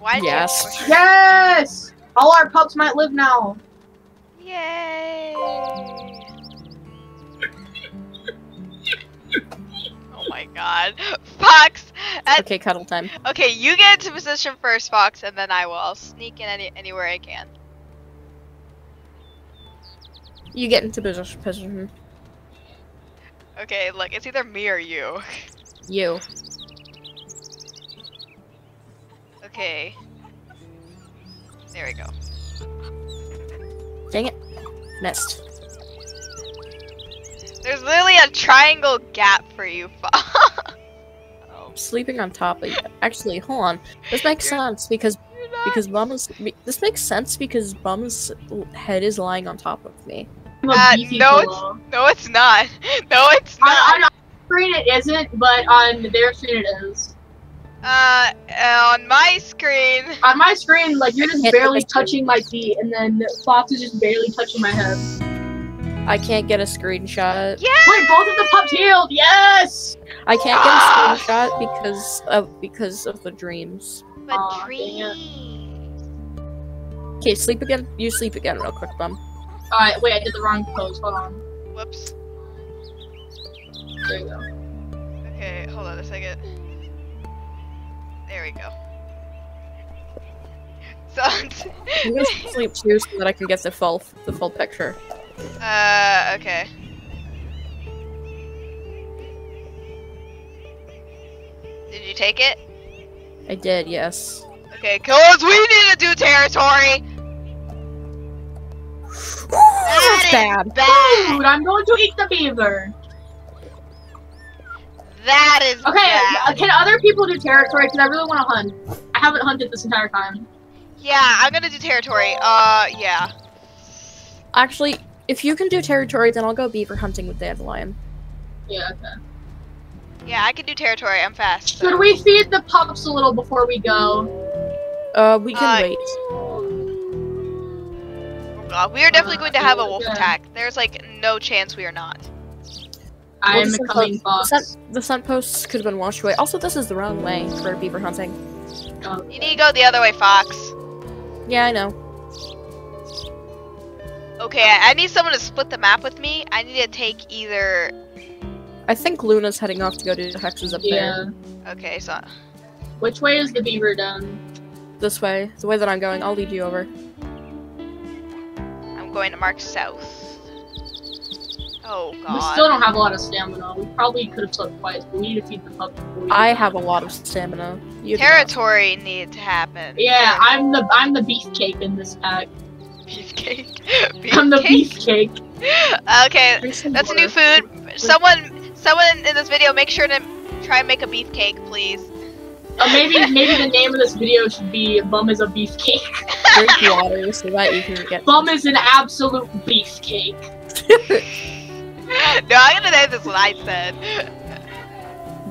[SPEAKER 1] Why
[SPEAKER 2] Yes.
[SPEAKER 1] You...
[SPEAKER 3] Yes! All our pups might live now.
[SPEAKER 1] Yay! oh my god. Fox! At...
[SPEAKER 2] Okay, cuddle time.
[SPEAKER 1] Okay, you get into position first, Fox, and then I will. I'll sneak in any anywhere I can.
[SPEAKER 2] You get into position. position.
[SPEAKER 1] Okay, look, it's either me or you.
[SPEAKER 2] You.
[SPEAKER 1] Okay. There we go.
[SPEAKER 2] Dang it. Missed.
[SPEAKER 1] There's literally a triangle gap for you, Fox. oh,
[SPEAKER 2] Sleeping on top of you. Actually, hold on. This makes sense because
[SPEAKER 1] you're not-
[SPEAKER 2] because Bum's. This makes sense because Bum's head is lying on top of me.
[SPEAKER 1] Uh, no, it's- No, it's not. No, it's
[SPEAKER 3] On,
[SPEAKER 1] not.
[SPEAKER 3] on our screen it isn't, but on their screen it is.
[SPEAKER 1] Uh, on my screen.
[SPEAKER 3] On my screen, like you're just barely touching my feet, and then Fox is just barely touching my head.
[SPEAKER 2] I can't get a screenshot.
[SPEAKER 1] Yeah.
[SPEAKER 3] Wait, both of the pups healed. Yes.
[SPEAKER 2] I can't
[SPEAKER 1] Ah!
[SPEAKER 2] get a screenshot because of because of the dreams.
[SPEAKER 1] But
[SPEAKER 3] Aw,
[SPEAKER 1] dreams.
[SPEAKER 2] Okay, sleep again. You sleep again, real quick, Bum.
[SPEAKER 3] All right, wait, I did the wrong pose. Hold on.
[SPEAKER 1] Whoops.
[SPEAKER 3] There you go.
[SPEAKER 1] Okay, hold on a second. There we go. So,
[SPEAKER 2] I'm gonna sleep too so that I can get the full the full picture.
[SPEAKER 1] Uh, okay. Did you take it?
[SPEAKER 2] I did, yes.
[SPEAKER 1] Okay, cause we need to do territory.
[SPEAKER 2] That's bad.
[SPEAKER 1] Bad.
[SPEAKER 3] Dude, I'm going to eat the beaver.
[SPEAKER 1] That is
[SPEAKER 3] Okay, uh,
[SPEAKER 1] bad.
[SPEAKER 3] can other people do territory? Because I really want to hunt. I haven't hunted this entire time.
[SPEAKER 1] Yeah, I'm gonna do territory. Uh, yeah.
[SPEAKER 2] Actually, if you can do territory, then I'll go beaver hunting with Dandelion.
[SPEAKER 3] Yeah, okay.
[SPEAKER 1] Yeah, I can do territory. I'm fast. so-
[SPEAKER 3] Should we feed the pups a little before we go?
[SPEAKER 2] Uh, we can
[SPEAKER 1] Uh,
[SPEAKER 2] wait.
[SPEAKER 1] Oh god, we are definitely
[SPEAKER 3] Uh,
[SPEAKER 1] going to have a wolf
[SPEAKER 3] okay.
[SPEAKER 1] attack. There's like no chance we are not.
[SPEAKER 3] I am
[SPEAKER 2] the
[SPEAKER 3] a
[SPEAKER 2] sun
[SPEAKER 3] fox.
[SPEAKER 2] The sun, the sun posts could have been washed away. Also, this is the wrong way for beaver hunting.
[SPEAKER 3] Oh,
[SPEAKER 1] You need to go the other way, Fox.
[SPEAKER 2] Yeah, I know.
[SPEAKER 1] Okay, I I need someone to split the map with me. I need to take either.
[SPEAKER 2] I think Luna's heading off to go do the hexes up
[SPEAKER 3] yeah.
[SPEAKER 2] there.
[SPEAKER 1] Okay, so
[SPEAKER 3] Which way is the beaver den?
[SPEAKER 2] This way. The way that I'm going. I'll lead you over.
[SPEAKER 1] I'm going to mark south. Oh god.
[SPEAKER 3] We still don't have a lot of stamina. We probably could have slept twice, but we need to feed the pups. before we
[SPEAKER 2] I have a lot of stamina. You.
[SPEAKER 1] Territory needed to happen.
[SPEAKER 3] Yeah, I'm the I'm the beefcake in this pack.
[SPEAKER 1] Beefcake.
[SPEAKER 3] I'm the
[SPEAKER 1] Beefcake?
[SPEAKER 3] beefcake.
[SPEAKER 1] Okay,
[SPEAKER 2] Drink some
[SPEAKER 1] that's a new food. Someone, someone in this video, make sure to try and make a beefcake, please.
[SPEAKER 3] Uh, maybe maybe the name of this video should be "Bum is a beefcake."
[SPEAKER 2] Drink water so that you can get.
[SPEAKER 3] Bum is an absolute beefcake.
[SPEAKER 1] no, I'm gonna name this what I said.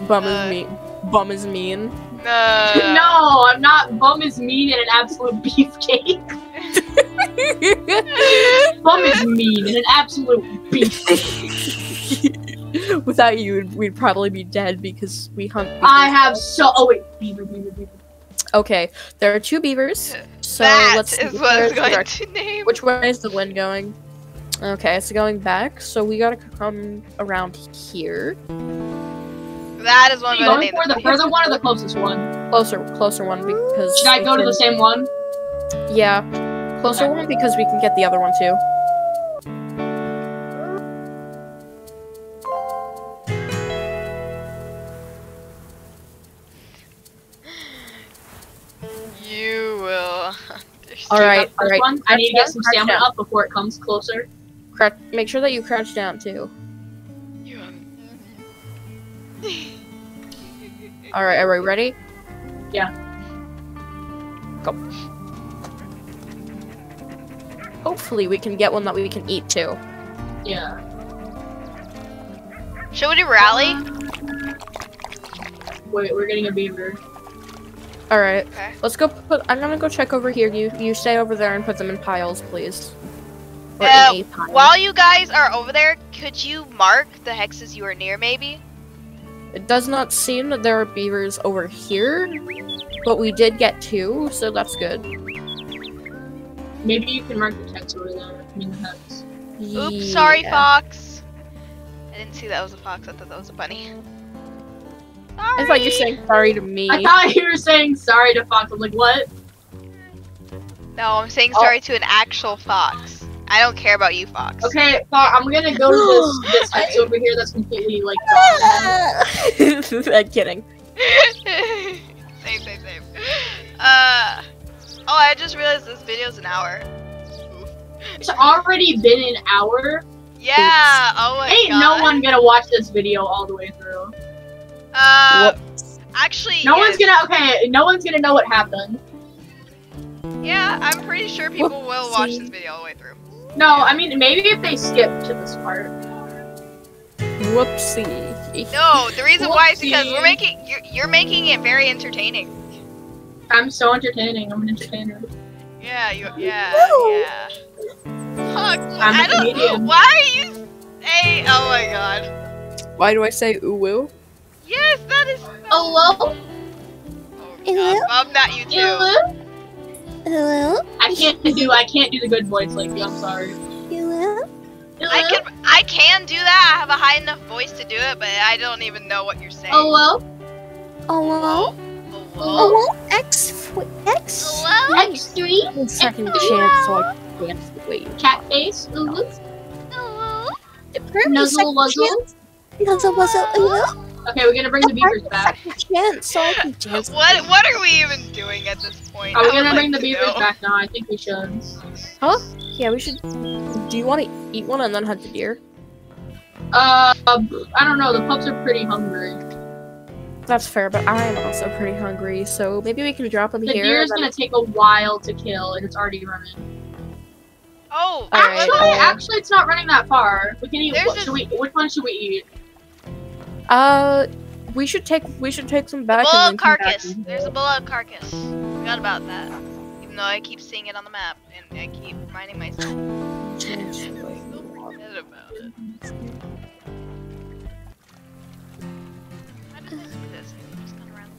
[SPEAKER 2] Bum
[SPEAKER 1] Uh,
[SPEAKER 2] is mean. Bum is mean.
[SPEAKER 1] No.
[SPEAKER 3] no, I'm not. Bum is mean and an absolute beefcake. Bum is mean and an absolute beefcake.
[SPEAKER 2] Without you, we'd- we'd probably be dead because we hunt.
[SPEAKER 3] I have so. Oh wait, beaver, beaver, beaver.
[SPEAKER 2] Okay, there are two beavers. Uh, so
[SPEAKER 1] that
[SPEAKER 2] let's see
[SPEAKER 1] is what I was going
[SPEAKER 2] direct-
[SPEAKER 1] to name.
[SPEAKER 2] Which way is the wind going? Okay, it's going back, so we gotta come around here.
[SPEAKER 1] That is what I'm
[SPEAKER 3] Are you
[SPEAKER 1] gonna
[SPEAKER 3] going
[SPEAKER 1] name
[SPEAKER 3] for the further one or the closest one?
[SPEAKER 2] Closer, closer one because.
[SPEAKER 3] Should I
[SPEAKER 2] we
[SPEAKER 3] go to the same one?
[SPEAKER 2] Yeah, closer
[SPEAKER 3] Okay.
[SPEAKER 2] one because we can get the other one too.
[SPEAKER 1] You will.
[SPEAKER 2] All right, all
[SPEAKER 3] First
[SPEAKER 2] right.
[SPEAKER 3] one? I need to get some stamina
[SPEAKER 2] down.
[SPEAKER 3] up before it comes closer.
[SPEAKER 2] Crouch, make sure that you crouch down too.
[SPEAKER 1] You
[SPEAKER 2] All right, are we ready?
[SPEAKER 3] Yeah.
[SPEAKER 2] Go. Hopefully, we can get one that we can eat too.
[SPEAKER 3] Yeah.
[SPEAKER 1] Should we do rally?
[SPEAKER 3] Wait, we're getting a beaver.
[SPEAKER 2] All right,
[SPEAKER 1] Okay.
[SPEAKER 2] let's go. Put. I'm gonna go check over here. You you stay over there and put them in piles, please. Or
[SPEAKER 1] Uh,
[SPEAKER 2] pile.
[SPEAKER 1] While you guys are over there, could you mark the hexes you are near, maybe?
[SPEAKER 2] It does not seem that there are beavers over here, but we did get two, so that's good.
[SPEAKER 3] Maybe you can mark the text over there. I mean the heads.
[SPEAKER 1] Oops, sorry, Fox. I didn't see that was a fox. I thought that was a bunny. Sorry.
[SPEAKER 2] I thought you were saying sorry to me.
[SPEAKER 3] I thought you were saying sorry to Fox. I'm like, what?
[SPEAKER 1] No, I'm saying
[SPEAKER 2] Oh.
[SPEAKER 1] sorry to an actual fox. I don't care about you, Fox.
[SPEAKER 3] Okay, Fox, I'm gonna go to this this hex over here that's completely like.
[SPEAKER 2] I'm kidding.
[SPEAKER 1] same, same, same. Uh. Oh, I just realized this video's an hour.
[SPEAKER 3] It's already been an hour.
[SPEAKER 1] Yeah. Oh my
[SPEAKER 3] Ain't
[SPEAKER 1] god.
[SPEAKER 3] no one gonna watch this video all the way through.
[SPEAKER 1] Uh.
[SPEAKER 2] Whoops.
[SPEAKER 1] Actually.
[SPEAKER 3] No
[SPEAKER 1] yes.
[SPEAKER 3] one's gonna. Okay, no one's gonna know what happened.
[SPEAKER 1] Yeah, I'm pretty sure people will watch this video all the way through.
[SPEAKER 3] No, I mean maybe if they skip to this part.
[SPEAKER 2] Whoopsie.
[SPEAKER 1] No, the reason why is because we're making you're, you're making it very entertaining.
[SPEAKER 3] I'm so entertaining. I'm an entertainer.
[SPEAKER 1] Yeah, you yeah,
[SPEAKER 4] Woo.
[SPEAKER 1] yeah. Fuck,
[SPEAKER 3] I'm a
[SPEAKER 1] I don't
[SPEAKER 3] comedian.
[SPEAKER 1] why are you say oh my god.
[SPEAKER 2] Why do I say ooh woo?
[SPEAKER 1] Yes, that is so
[SPEAKER 3] Hello.
[SPEAKER 1] Oh
[SPEAKER 4] Hello?
[SPEAKER 1] god, Mom, not you too.
[SPEAKER 3] Hello.
[SPEAKER 4] Hello?
[SPEAKER 3] I can't do. I can't do the good voice like you. I'm sorry.
[SPEAKER 4] Hello?
[SPEAKER 1] I can I can do that. I have a high enough voice to do it, but I don't even know what you're saying.
[SPEAKER 3] Hello.
[SPEAKER 4] Hello?
[SPEAKER 1] Hello?
[SPEAKER 4] Hello? X? X?
[SPEAKER 1] Hello?
[SPEAKER 3] X3.
[SPEAKER 2] One second chance so I can dance the way.
[SPEAKER 3] Cat face. Ooh.
[SPEAKER 1] Hello?
[SPEAKER 3] Nuzzle wuzzle.
[SPEAKER 4] Nuzzle wuzzle. Hello?
[SPEAKER 3] Okay, we're gonna bring the beavers back.
[SPEAKER 4] Chance so I can dance.
[SPEAKER 1] What what are we even doing at this point?
[SPEAKER 3] Are we gonna
[SPEAKER 1] like
[SPEAKER 3] bring the beavers
[SPEAKER 1] know.
[SPEAKER 3] back now? I think we should. Huh?
[SPEAKER 2] Yeah, we should. Do you want to eat one and then hunt the deer?
[SPEAKER 3] Uh, I don't know. The pups are pretty hungry.
[SPEAKER 2] That's fair, but I am also pretty hungry, so maybe we can drop them
[SPEAKER 3] The
[SPEAKER 2] here.
[SPEAKER 3] deer is gonna take a while to kill, and it's already running.
[SPEAKER 1] Oh,
[SPEAKER 2] Alright,
[SPEAKER 3] actually,
[SPEAKER 2] uh,
[SPEAKER 3] actually, it's not running that far. We can eat. What, should we? Which one should we eat?
[SPEAKER 2] Uh, we should take we should take some back.
[SPEAKER 1] bullet
[SPEAKER 2] and back
[SPEAKER 1] carcass. There's a bullet carcass. Forgot about that. Even though I keep seeing it on the map and I keep reminding myself forget about it. How did I do this? I just gone around.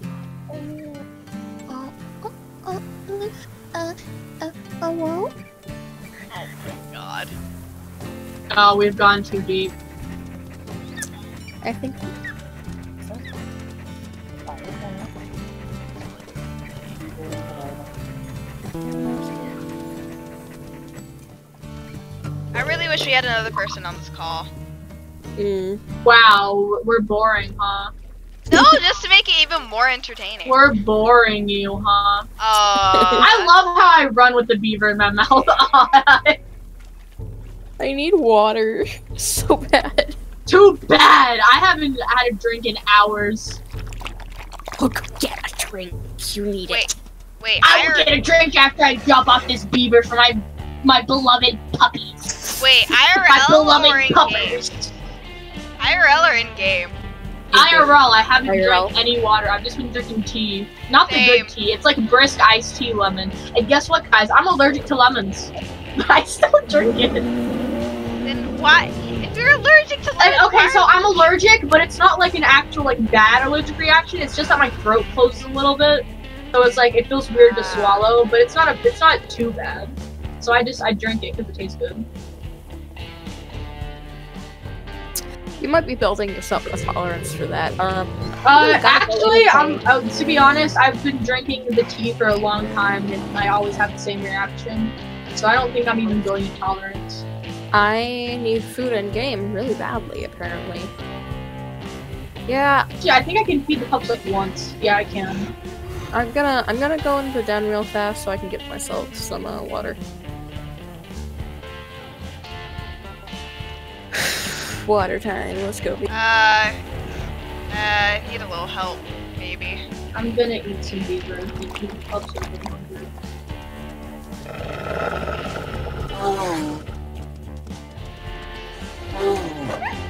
[SPEAKER 4] Oh, oh, oh, uh, uh, hello?
[SPEAKER 1] Oh my god.
[SPEAKER 3] Oh, we've gone too deep.
[SPEAKER 2] I think.
[SPEAKER 1] I really wish we had another person on this call.
[SPEAKER 2] Mm.
[SPEAKER 3] Wow, we're boring, huh?
[SPEAKER 1] No, just to make it even more entertaining.
[SPEAKER 3] We're boring you, huh?
[SPEAKER 1] Uh,
[SPEAKER 3] I love how I run with the beaver in my mouth.
[SPEAKER 2] I need water so bad.
[SPEAKER 3] Too bad. I haven't had a drink in hours.
[SPEAKER 2] Look, get a drink. You need
[SPEAKER 1] Wait,
[SPEAKER 2] it.
[SPEAKER 1] Wait.
[SPEAKER 3] I will
[SPEAKER 1] IR-
[SPEAKER 3] get a drink after I drop off this beaver for my my beloved puppies.
[SPEAKER 1] wait,
[SPEAKER 3] My
[SPEAKER 1] IRL or
[SPEAKER 3] beloved
[SPEAKER 1] in game?
[SPEAKER 3] puppies.
[SPEAKER 1] IRL or in game?
[SPEAKER 3] IRL, I haven't
[SPEAKER 2] IRL.
[SPEAKER 3] drank any water. I've just been drinking tea. Not the good tea. It's like brisk iced tea lemon. And guess what, guys? I'm allergic to lemons. But I still drink it.
[SPEAKER 1] Then why? If you're allergic to
[SPEAKER 3] And,
[SPEAKER 1] lemons,
[SPEAKER 3] okay, so I'm allergic, but it's not like an actual like bad allergic reaction. It's just that my throat closes a little bit, so it's like it feels weird to
[SPEAKER 1] Ah.
[SPEAKER 3] swallow. But it's not a, it's not too bad. So I just I drink it because it tastes good.
[SPEAKER 2] You might be building yourself a tolerance for that. Um,
[SPEAKER 3] Uh,
[SPEAKER 2] Yeah, gotta go
[SPEAKER 3] actually,
[SPEAKER 2] with
[SPEAKER 3] um, uh, to be honest, I've been drinking the tea for a long time, and I always have the same reaction. So I don't think I'm even building a tolerance.
[SPEAKER 2] I need food and game really badly, apparently. Yeah,
[SPEAKER 3] Yeah, I think I can feed the pups like once. Yeah, I can.
[SPEAKER 2] I'm gonna I'm gonna go into the den real fast so I can get myself some uh, water. water time. Let's go.
[SPEAKER 1] Uh, I uh, need a little help, maybe.
[SPEAKER 3] I'm gonna eat some beaver Oh. Oh.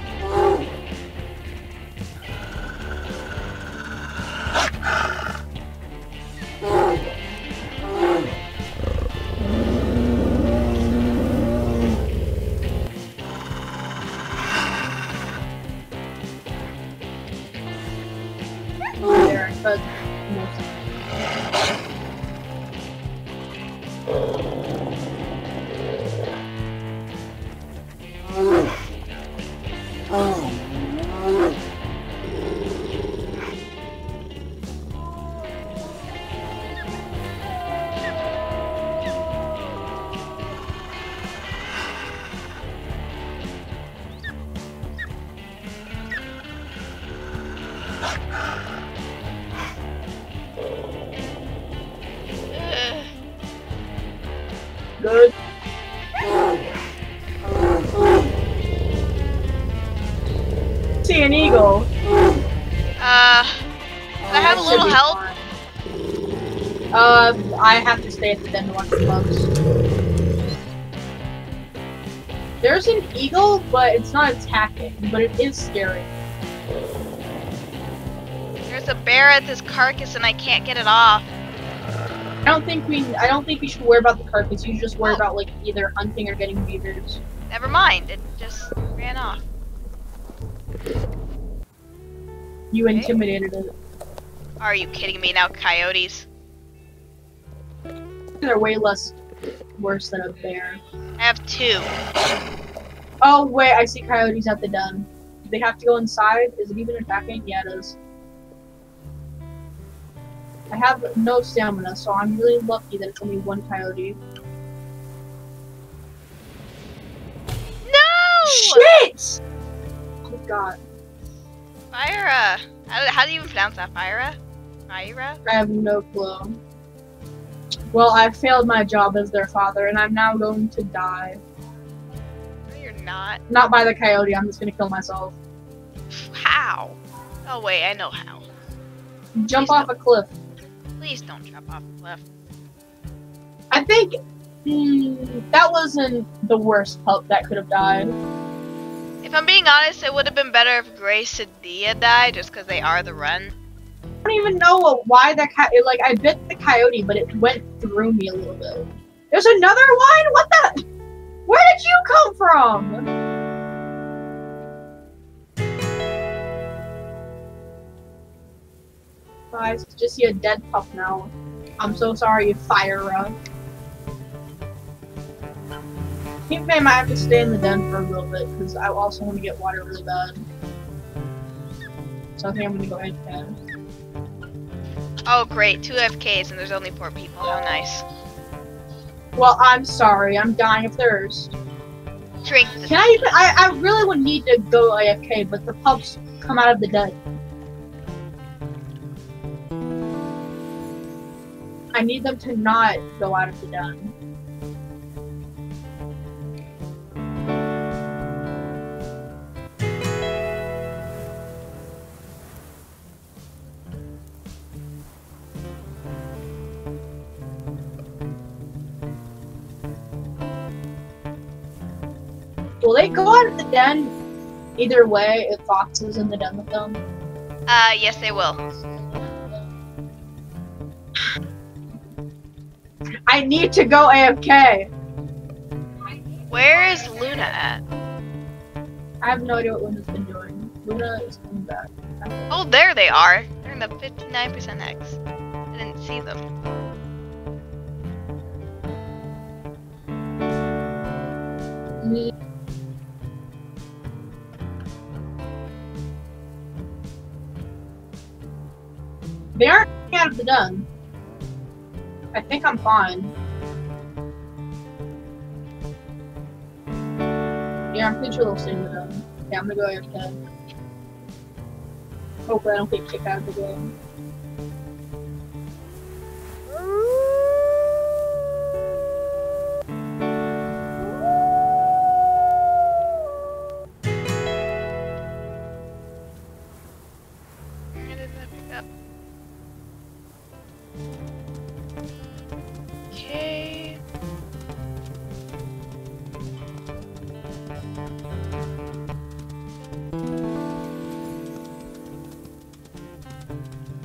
[SPEAKER 3] Stay at the den to watch the bugs. There's an eagle, but it's not attacking, but it is scary.
[SPEAKER 1] There's a bear at this carcass and I can't get it off.
[SPEAKER 3] I don't think we I don't think we should worry about the carcass. You just worry oh. about like either hunting or getting beavers.
[SPEAKER 1] Never mind, it just ran off.
[SPEAKER 3] You
[SPEAKER 1] Okay.
[SPEAKER 3] intimidated it.
[SPEAKER 1] Are you kidding me now, coyotes?
[SPEAKER 3] They're way less worse than a bear.
[SPEAKER 1] I have two.
[SPEAKER 3] Oh wait, I see coyotes at the den. Do they have to go inside? Is it even attacking? Yeah, it is. I have no stamina, so I'm really lucky that it's only one coyote.
[SPEAKER 1] No!
[SPEAKER 3] Shit! Oh god,
[SPEAKER 1] Fyra. How, how do you even pronounce that? Fyra? Fyra?
[SPEAKER 3] I have no clue. Well, I failed my job as their father, and I'm now going to die.
[SPEAKER 1] No, you're not.
[SPEAKER 3] Not by the coyote, I'm just gonna kill myself.
[SPEAKER 1] How? Oh wait, I know how.
[SPEAKER 3] Jump
[SPEAKER 1] Please
[SPEAKER 3] off a cliff.
[SPEAKER 1] Please don't jump off a cliff.
[SPEAKER 3] I think mm, that wasn't the worst pup that could have died.
[SPEAKER 1] If I'm being honest, it would have been better if Grace and Dia died, just because they are the run.
[SPEAKER 3] I don't even know why that coyote. Like I bit the coyote, but it went through me a little bit. There's another one. What the? Where did you come from? Guys, just see a dead pup now. I'm so sorry, Fyra. I might have to stay in the den for a little bit because I also want to get water really bad. So I think I'm gonna go ahead and.
[SPEAKER 1] Oh great, two FKs and there's only four people. How nice.
[SPEAKER 3] Well, I'm sorry. I'm dying of thirst.
[SPEAKER 1] Drink the
[SPEAKER 3] Can I even? I, I really would need to go AFK, but the pups come out of the dead. I need them to not go out of the den. Go out of the den either way if Fox is in the den with them?
[SPEAKER 1] Uh, yes they will.
[SPEAKER 3] I need to go AFK.
[SPEAKER 1] Where is Luna at?
[SPEAKER 3] I have no idea what Luna's been doing. Luna is coming back.
[SPEAKER 1] Oh, there they are. They're in the 59% X. I didn't see them.
[SPEAKER 3] They aren't out of the gun. I think I'm fine. Yeah, I'm pretty sure they'll in the den. Yeah, I'm gonna go ahead AFK. Hopefully I don't get kicked out of the game.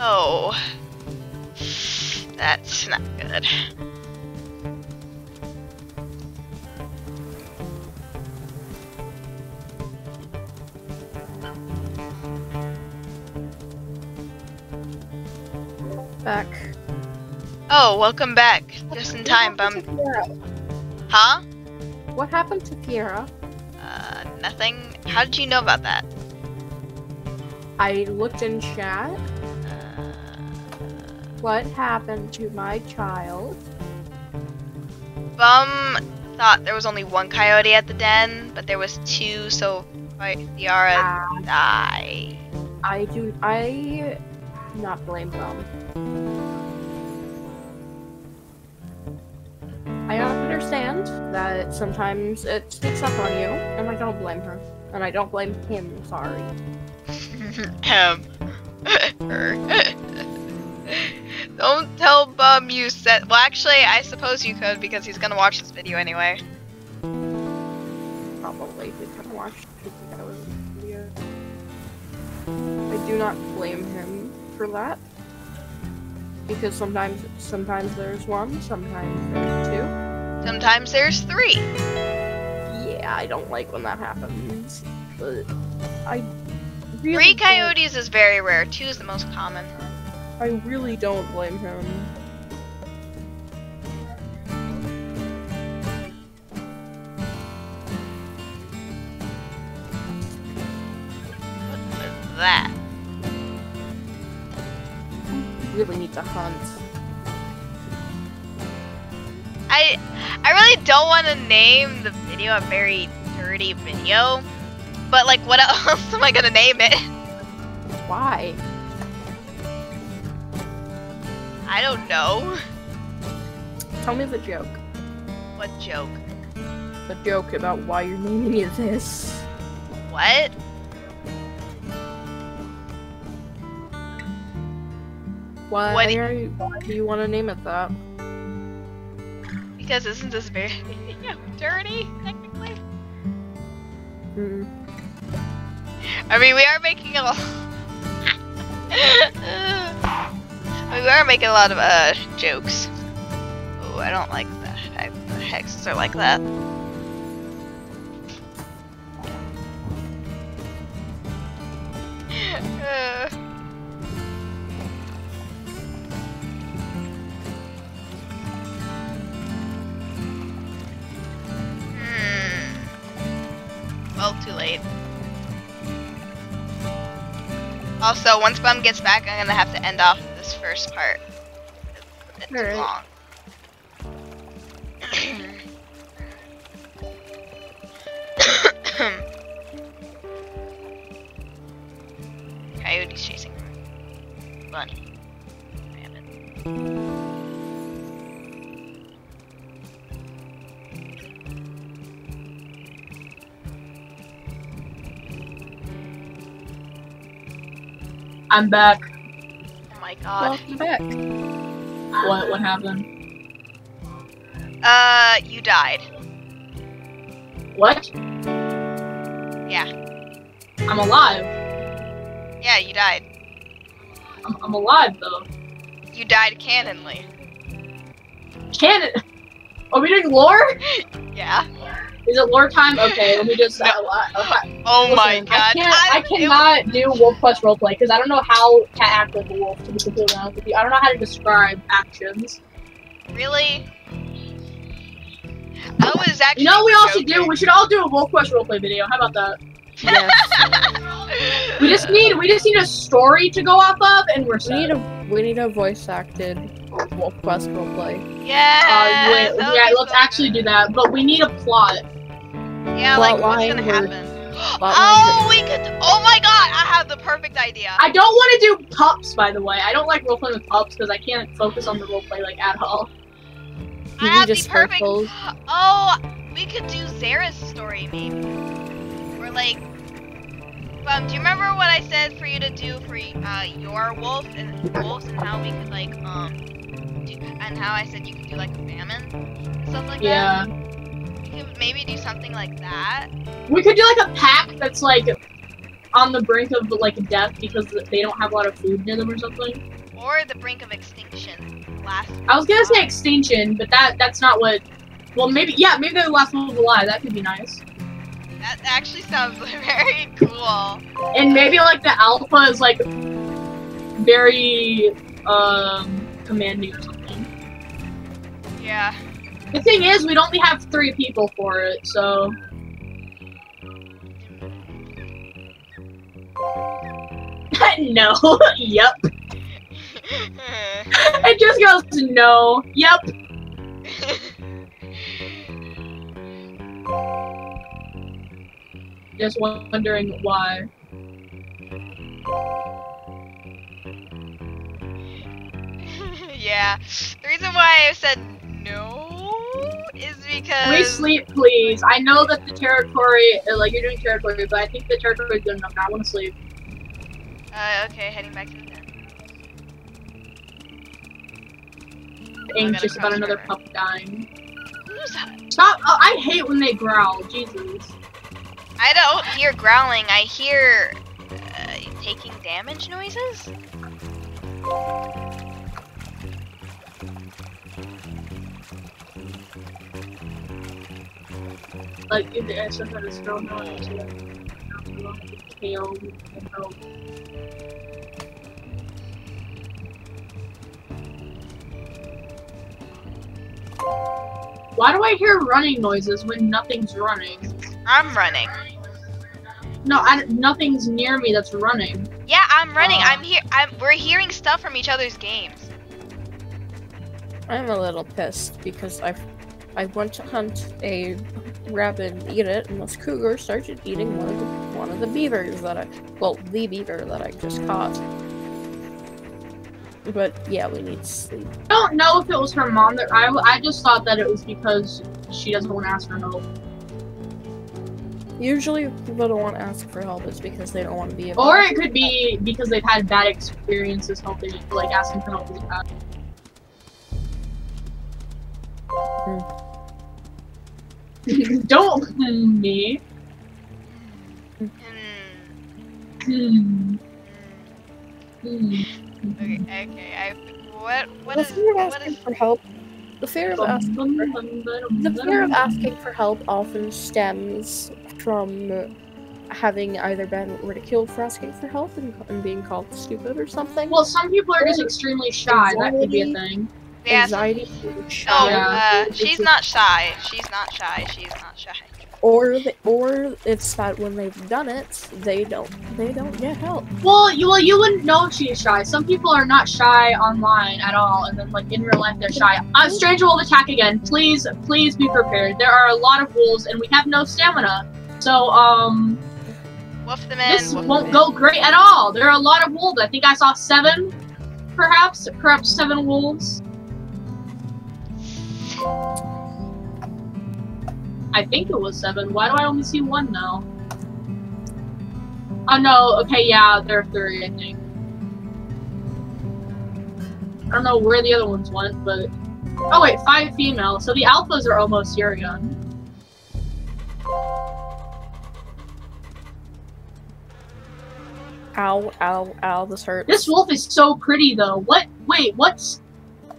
[SPEAKER 1] Oh. That's not good.
[SPEAKER 2] Back.
[SPEAKER 1] Oh, welcome back. Just in time, bum. Huh?
[SPEAKER 2] What happened to Fiera?
[SPEAKER 1] Uh, nothing. How did you know about that?
[SPEAKER 2] I looked in chat.
[SPEAKER 1] Uh,
[SPEAKER 2] What happened to my child?
[SPEAKER 1] Bum thought there was only one coyote at the den, but there was two, so Fiara
[SPEAKER 2] Ah,
[SPEAKER 1] died.
[SPEAKER 2] I do. I not blame them. I understand that sometimes it sneaks up on you, and I don't blame her. And I don't blame him, sorry.
[SPEAKER 1] um. Don't tell Bum you said. Well, actually, I suppose you could because he's gonna watch this video anyway.
[SPEAKER 2] Probably he's gonna watch the video. I do not blame him for that. Because sometimes sometimes there's one, sometimes there's two.
[SPEAKER 1] Sometimes there's three.
[SPEAKER 2] Yeah, I don't like when that happens. But I really
[SPEAKER 1] Three
[SPEAKER 2] don't-
[SPEAKER 1] coyotes is very rare. Two is the most common.
[SPEAKER 2] I really don't blame him.
[SPEAKER 1] That?
[SPEAKER 2] Really need to hunt.
[SPEAKER 1] I I really don't want to name the video a very dirty video, but like, what else am I gonna name it?
[SPEAKER 2] Why?
[SPEAKER 1] I don't know.
[SPEAKER 2] Tell me the joke.
[SPEAKER 1] What joke?
[SPEAKER 2] The joke about why you're naming it this.
[SPEAKER 1] What?
[SPEAKER 2] Why
[SPEAKER 1] What do you-
[SPEAKER 2] are you, why do you want to name it that?
[SPEAKER 1] Because isn't this very dirty technically?
[SPEAKER 2] Hmm.
[SPEAKER 1] I mean, we are making a lot. I mean, we are making a lot of uh jokes. Oh, I don't like the, the hexes are like that. Hmm. Well, too late. Also, once Bum gets back, I'm gonna have to end off first part. It's too
[SPEAKER 2] Alright.
[SPEAKER 1] long. Coyote's chasing Bunny. Rabbit.
[SPEAKER 3] I'm back.
[SPEAKER 2] Welcome back.
[SPEAKER 3] What what happened?
[SPEAKER 1] Uh, you died.
[SPEAKER 3] What?
[SPEAKER 1] Yeah.
[SPEAKER 3] I'm alive.
[SPEAKER 1] Yeah, you died.
[SPEAKER 3] I'm, I'm alive though.
[SPEAKER 1] You died canonly.
[SPEAKER 3] Can it? Are we doing lore?
[SPEAKER 1] Yeah.
[SPEAKER 3] Is it lore time? Okay, let me just.
[SPEAKER 1] No.
[SPEAKER 3] Uh, okay.
[SPEAKER 1] Oh my god.
[SPEAKER 3] I can't. I,
[SPEAKER 1] it-
[SPEAKER 3] cannot do WolfQuest roleplay because I don't know how to act like a wolf. To be completely honest with you, I don't know how to describe actions.
[SPEAKER 1] Really? I was actually.
[SPEAKER 3] You know we all should do?
[SPEAKER 1] joking.
[SPEAKER 3] We should all do a WolfQuest roleplay video. How about that?
[SPEAKER 2] Yes.
[SPEAKER 3] We just need. We just need a story to go off of, and we're
[SPEAKER 2] we need a we need a voice acted WolfQuest roleplay.
[SPEAKER 1] Yeah.
[SPEAKER 3] Uh, wait, yeah, let's actually do that. But we need a plot.
[SPEAKER 1] Yeah, like
[SPEAKER 2] Plot
[SPEAKER 1] what's
[SPEAKER 2] line
[SPEAKER 1] gonna happen? Oh, we could. Oh my god, I have the perfect idea.
[SPEAKER 3] I don't want to do pups, by the way. I don't like roleplaying with pups because I can't focus on the roleplay like at all.
[SPEAKER 1] I have
[SPEAKER 2] just
[SPEAKER 1] the perfect.
[SPEAKER 2] circles.
[SPEAKER 1] Oh, we could do Zara's story maybe, or like. Um, do you remember what I said for you to do for uh, your wolf and wolves and how we could like um, do, and how I said you could do like a famine and stuff like
[SPEAKER 3] Yeah.
[SPEAKER 1] that. We could maybe do something like that.
[SPEAKER 3] We could do like a pack that's like on the brink of like death because they don't have a lot of food near them or something.
[SPEAKER 1] Or the brink of extinction. Last.
[SPEAKER 3] I was gonna say extinction, but that that's not what. Well, maybe yeah, maybe they're the last ones alive. That could be nice.
[SPEAKER 1] That actually sounds very cool.
[SPEAKER 3] And maybe like the alpha is like very um commanding or something.
[SPEAKER 1] Yeah.
[SPEAKER 3] The thing is, we'd only have three people for it, so. no. yep. It just goes to no. Yep. Just wondering why.
[SPEAKER 1] yeah. The reason why I said no is because
[SPEAKER 3] We sleep, please. I know that the territory, uh, like you're doing territory, but I think the territory is good enough. I want to sleep.
[SPEAKER 1] Uh, okay, heading back to the den.
[SPEAKER 3] Anxious about another
[SPEAKER 1] river.
[SPEAKER 3] pup dying.
[SPEAKER 1] Who's that?
[SPEAKER 3] Stop! Oh, I hate when they growl. Jesus.
[SPEAKER 1] I don't hear growling. I hear uh, taking damage noises.
[SPEAKER 3] Like if the answer that is thrown out to tail and help. Why do I hear running noises when nothing's running?
[SPEAKER 1] I'm running.
[SPEAKER 3] No, I, nothing's near me that's running.
[SPEAKER 1] Yeah, I'm running.
[SPEAKER 3] Uh.
[SPEAKER 1] I'm here. I'm. We're hearing stuff from each other's games.
[SPEAKER 2] I'm a little pissed because I I went to hunt a rabbit and eat it, and this cougar started eating one of the one of the beavers that I well the beaver that I just caught. But yeah, we need sleep.
[SPEAKER 3] I don't know if it was her mom that I, I just thought that it was because she doesn't want to ask for help.
[SPEAKER 2] Usually, people don't want to ask for help It's because they don't want to be.
[SPEAKER 3] Or it could be because they've had bad experiences helping, like asking for help in the past. Don't hmm me.
[SPEAKER 1] Hmm.
[SPEAKER 3] Hmm. Hmm.
[SPEAKER 1] Okay. Okay. I. What? What
[SPEAKER 2] the
[SPEAKER 1] is?
[SPEAKER 2] fear of asking
[SPEAKER 1] is?
[SPEAKER 2] for help. The fear of asking for The fear of asking for help often stems from having either been ridiculed for asking for help and, and being called stupid or something.
[SPEAKER 3] Well, some people are just extremely shy. That could be a thing.
[SPEAKER 1] Yeah.
[SPEAKER 2] Anxiety,
[SPEAKER 1] Oh,
[SPEAKER 3] Yeah.
[SPEAKER 1] uh, she's not shy. She's not shy. She's not shy.
[SPEAKER 2] or the, or it's that when they've done it, they don't they don't get help.
[SPEAKER 3] Well, you well you wouldn't know she's shy. Some people are not shy online at all, and then like in real life they're shy. A stranger will attack again. Please, please be prepared. There are a lot of wolves, and we have no stamina. So um,
[SPEAKER 1] Woof them in.
[SPEAKER 3] this
[SPEAKER 1] woof
[SPEAKER 3] won't
[SPEAKER 1] them
[SPEAKER 3] go great at all. There are a lot of wolves. I think I saw seven, perhaps, perhaps seven wolves. I think it was seven. Why do I only see one now? Oh no, okay, yeah, there are three, I think. I don't know where the other ones went, but. Oh wait, five female. So the alphas are almost here again.
[SPEAKER 2] Ow, ow, ow! This hurts.
[SPEAKER 3] This wolf is so pretty though. What? Wait, what's.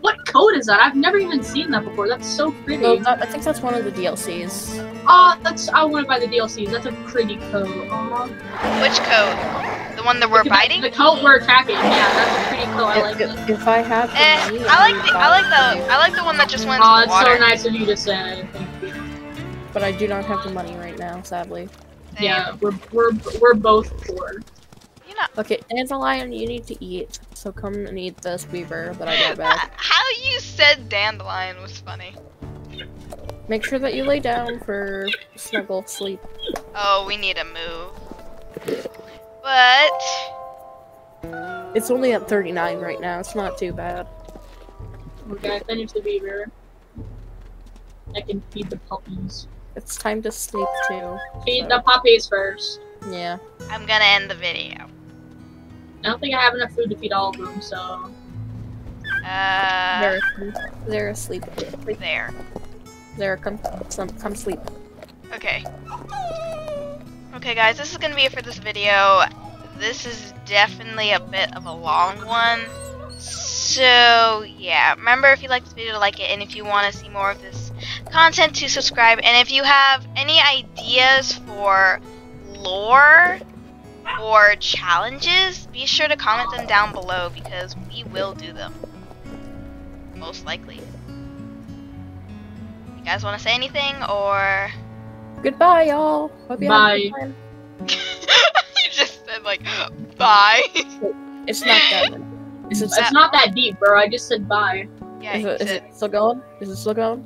[SPEAKER 3] What code is that? I've never even seen that before. That's so pretty.
[SPEAKER 2] Well, that- I think that's one of the DLCs.
[SPEAKER 3] Oh, that's. I want to buy the DLCs. That's a pretty code. Aw.
[SPEAKER 1] Which code? The one that we're
[SPEAKER 3] The-
[SPEAKER 1] biting?
[SPEAKER 3] The code we're attacking. Yeah, that's a pretty code. I like
[SPEAKER 2] if,
[SPEAKER 3] it.
[SPEAKER 2] if I have. the
[SPEAKER 1] Eh,
[SPEAKER 2] money,
[SPEAKER 1] I like the I like
[SPEAKER 2] it.
[SPEAKER 1] the I like the one that just went
[SPEAKER 3] Aw,
[SPEAKER 1] into
[SPEAKER 3] it's
[SPEAKER 1] the water.
[SPEAKER 3] so nice of you to say. Thank.
[SPEAKER 2] But I do not have the money right now, sadly.
[SPEAKER 1] Same.
[SPEAKER 3] Yeah, we're we're we're both poor.
[SPEAKER 1] You.
[SPEAKER 2] Okay, Dandelion, you need to eat. So come and eat this beaver that I got back.
[SPEAKER 1] How you said dandelion was funny.
[SPEAKER 2] Make sure that you lay down for snuggle sleep.
[SPEAKER 1] Oh, we need to move. But
[SPEAKER 2] It's only at 39 right now. It's not too bad.
[SPEAKER 3] Okay, I finished the beaver. I can feed the puppies.
[SPEAKER 2] It's time to sleep too.
[SPEAKER 3] Feed the puppies first.
[SPEAKER 2] Yeah.
[SPEAKER 1] I'm gonna end the video.
[SPEAKER 3] I don't think I have enough food to feed all of them, so
[SPEAKER 1] Uh,
[SPEAKER 2] They're, they're asleep.
[SPEAKER 1] there.
[SPEAKER 2] There, come, some, come sleep.
[SPEAKER 1] Okay. Okay, guys, this is gonna be it for this video. This is definitely a bit of a long one. So, yeah. Remember, if you like this video, to like it, and if you want to see more of this content, to subscribe. And if you have any ideas for lore or challenges, be sure to comment them down below because we will do them. Most likely. You guys want to say anything or
[SPEAKER 2] Goodbye, y'all. Hope you have a good
[SPEAKER 3] Bye.
[SPEAKER 2] time.
[SPEAKER 1] you just said like bye.
[SPEAKER 2] It's not that. Is it,
[SPEAKER 3] It's not that deep, bro. I just said bye.
[SPEAKER 1] yeah,
[SPEAKER 2] is it, is
[SPEAKER 1] said
[SPEAKER 2] it still going? Is it still going?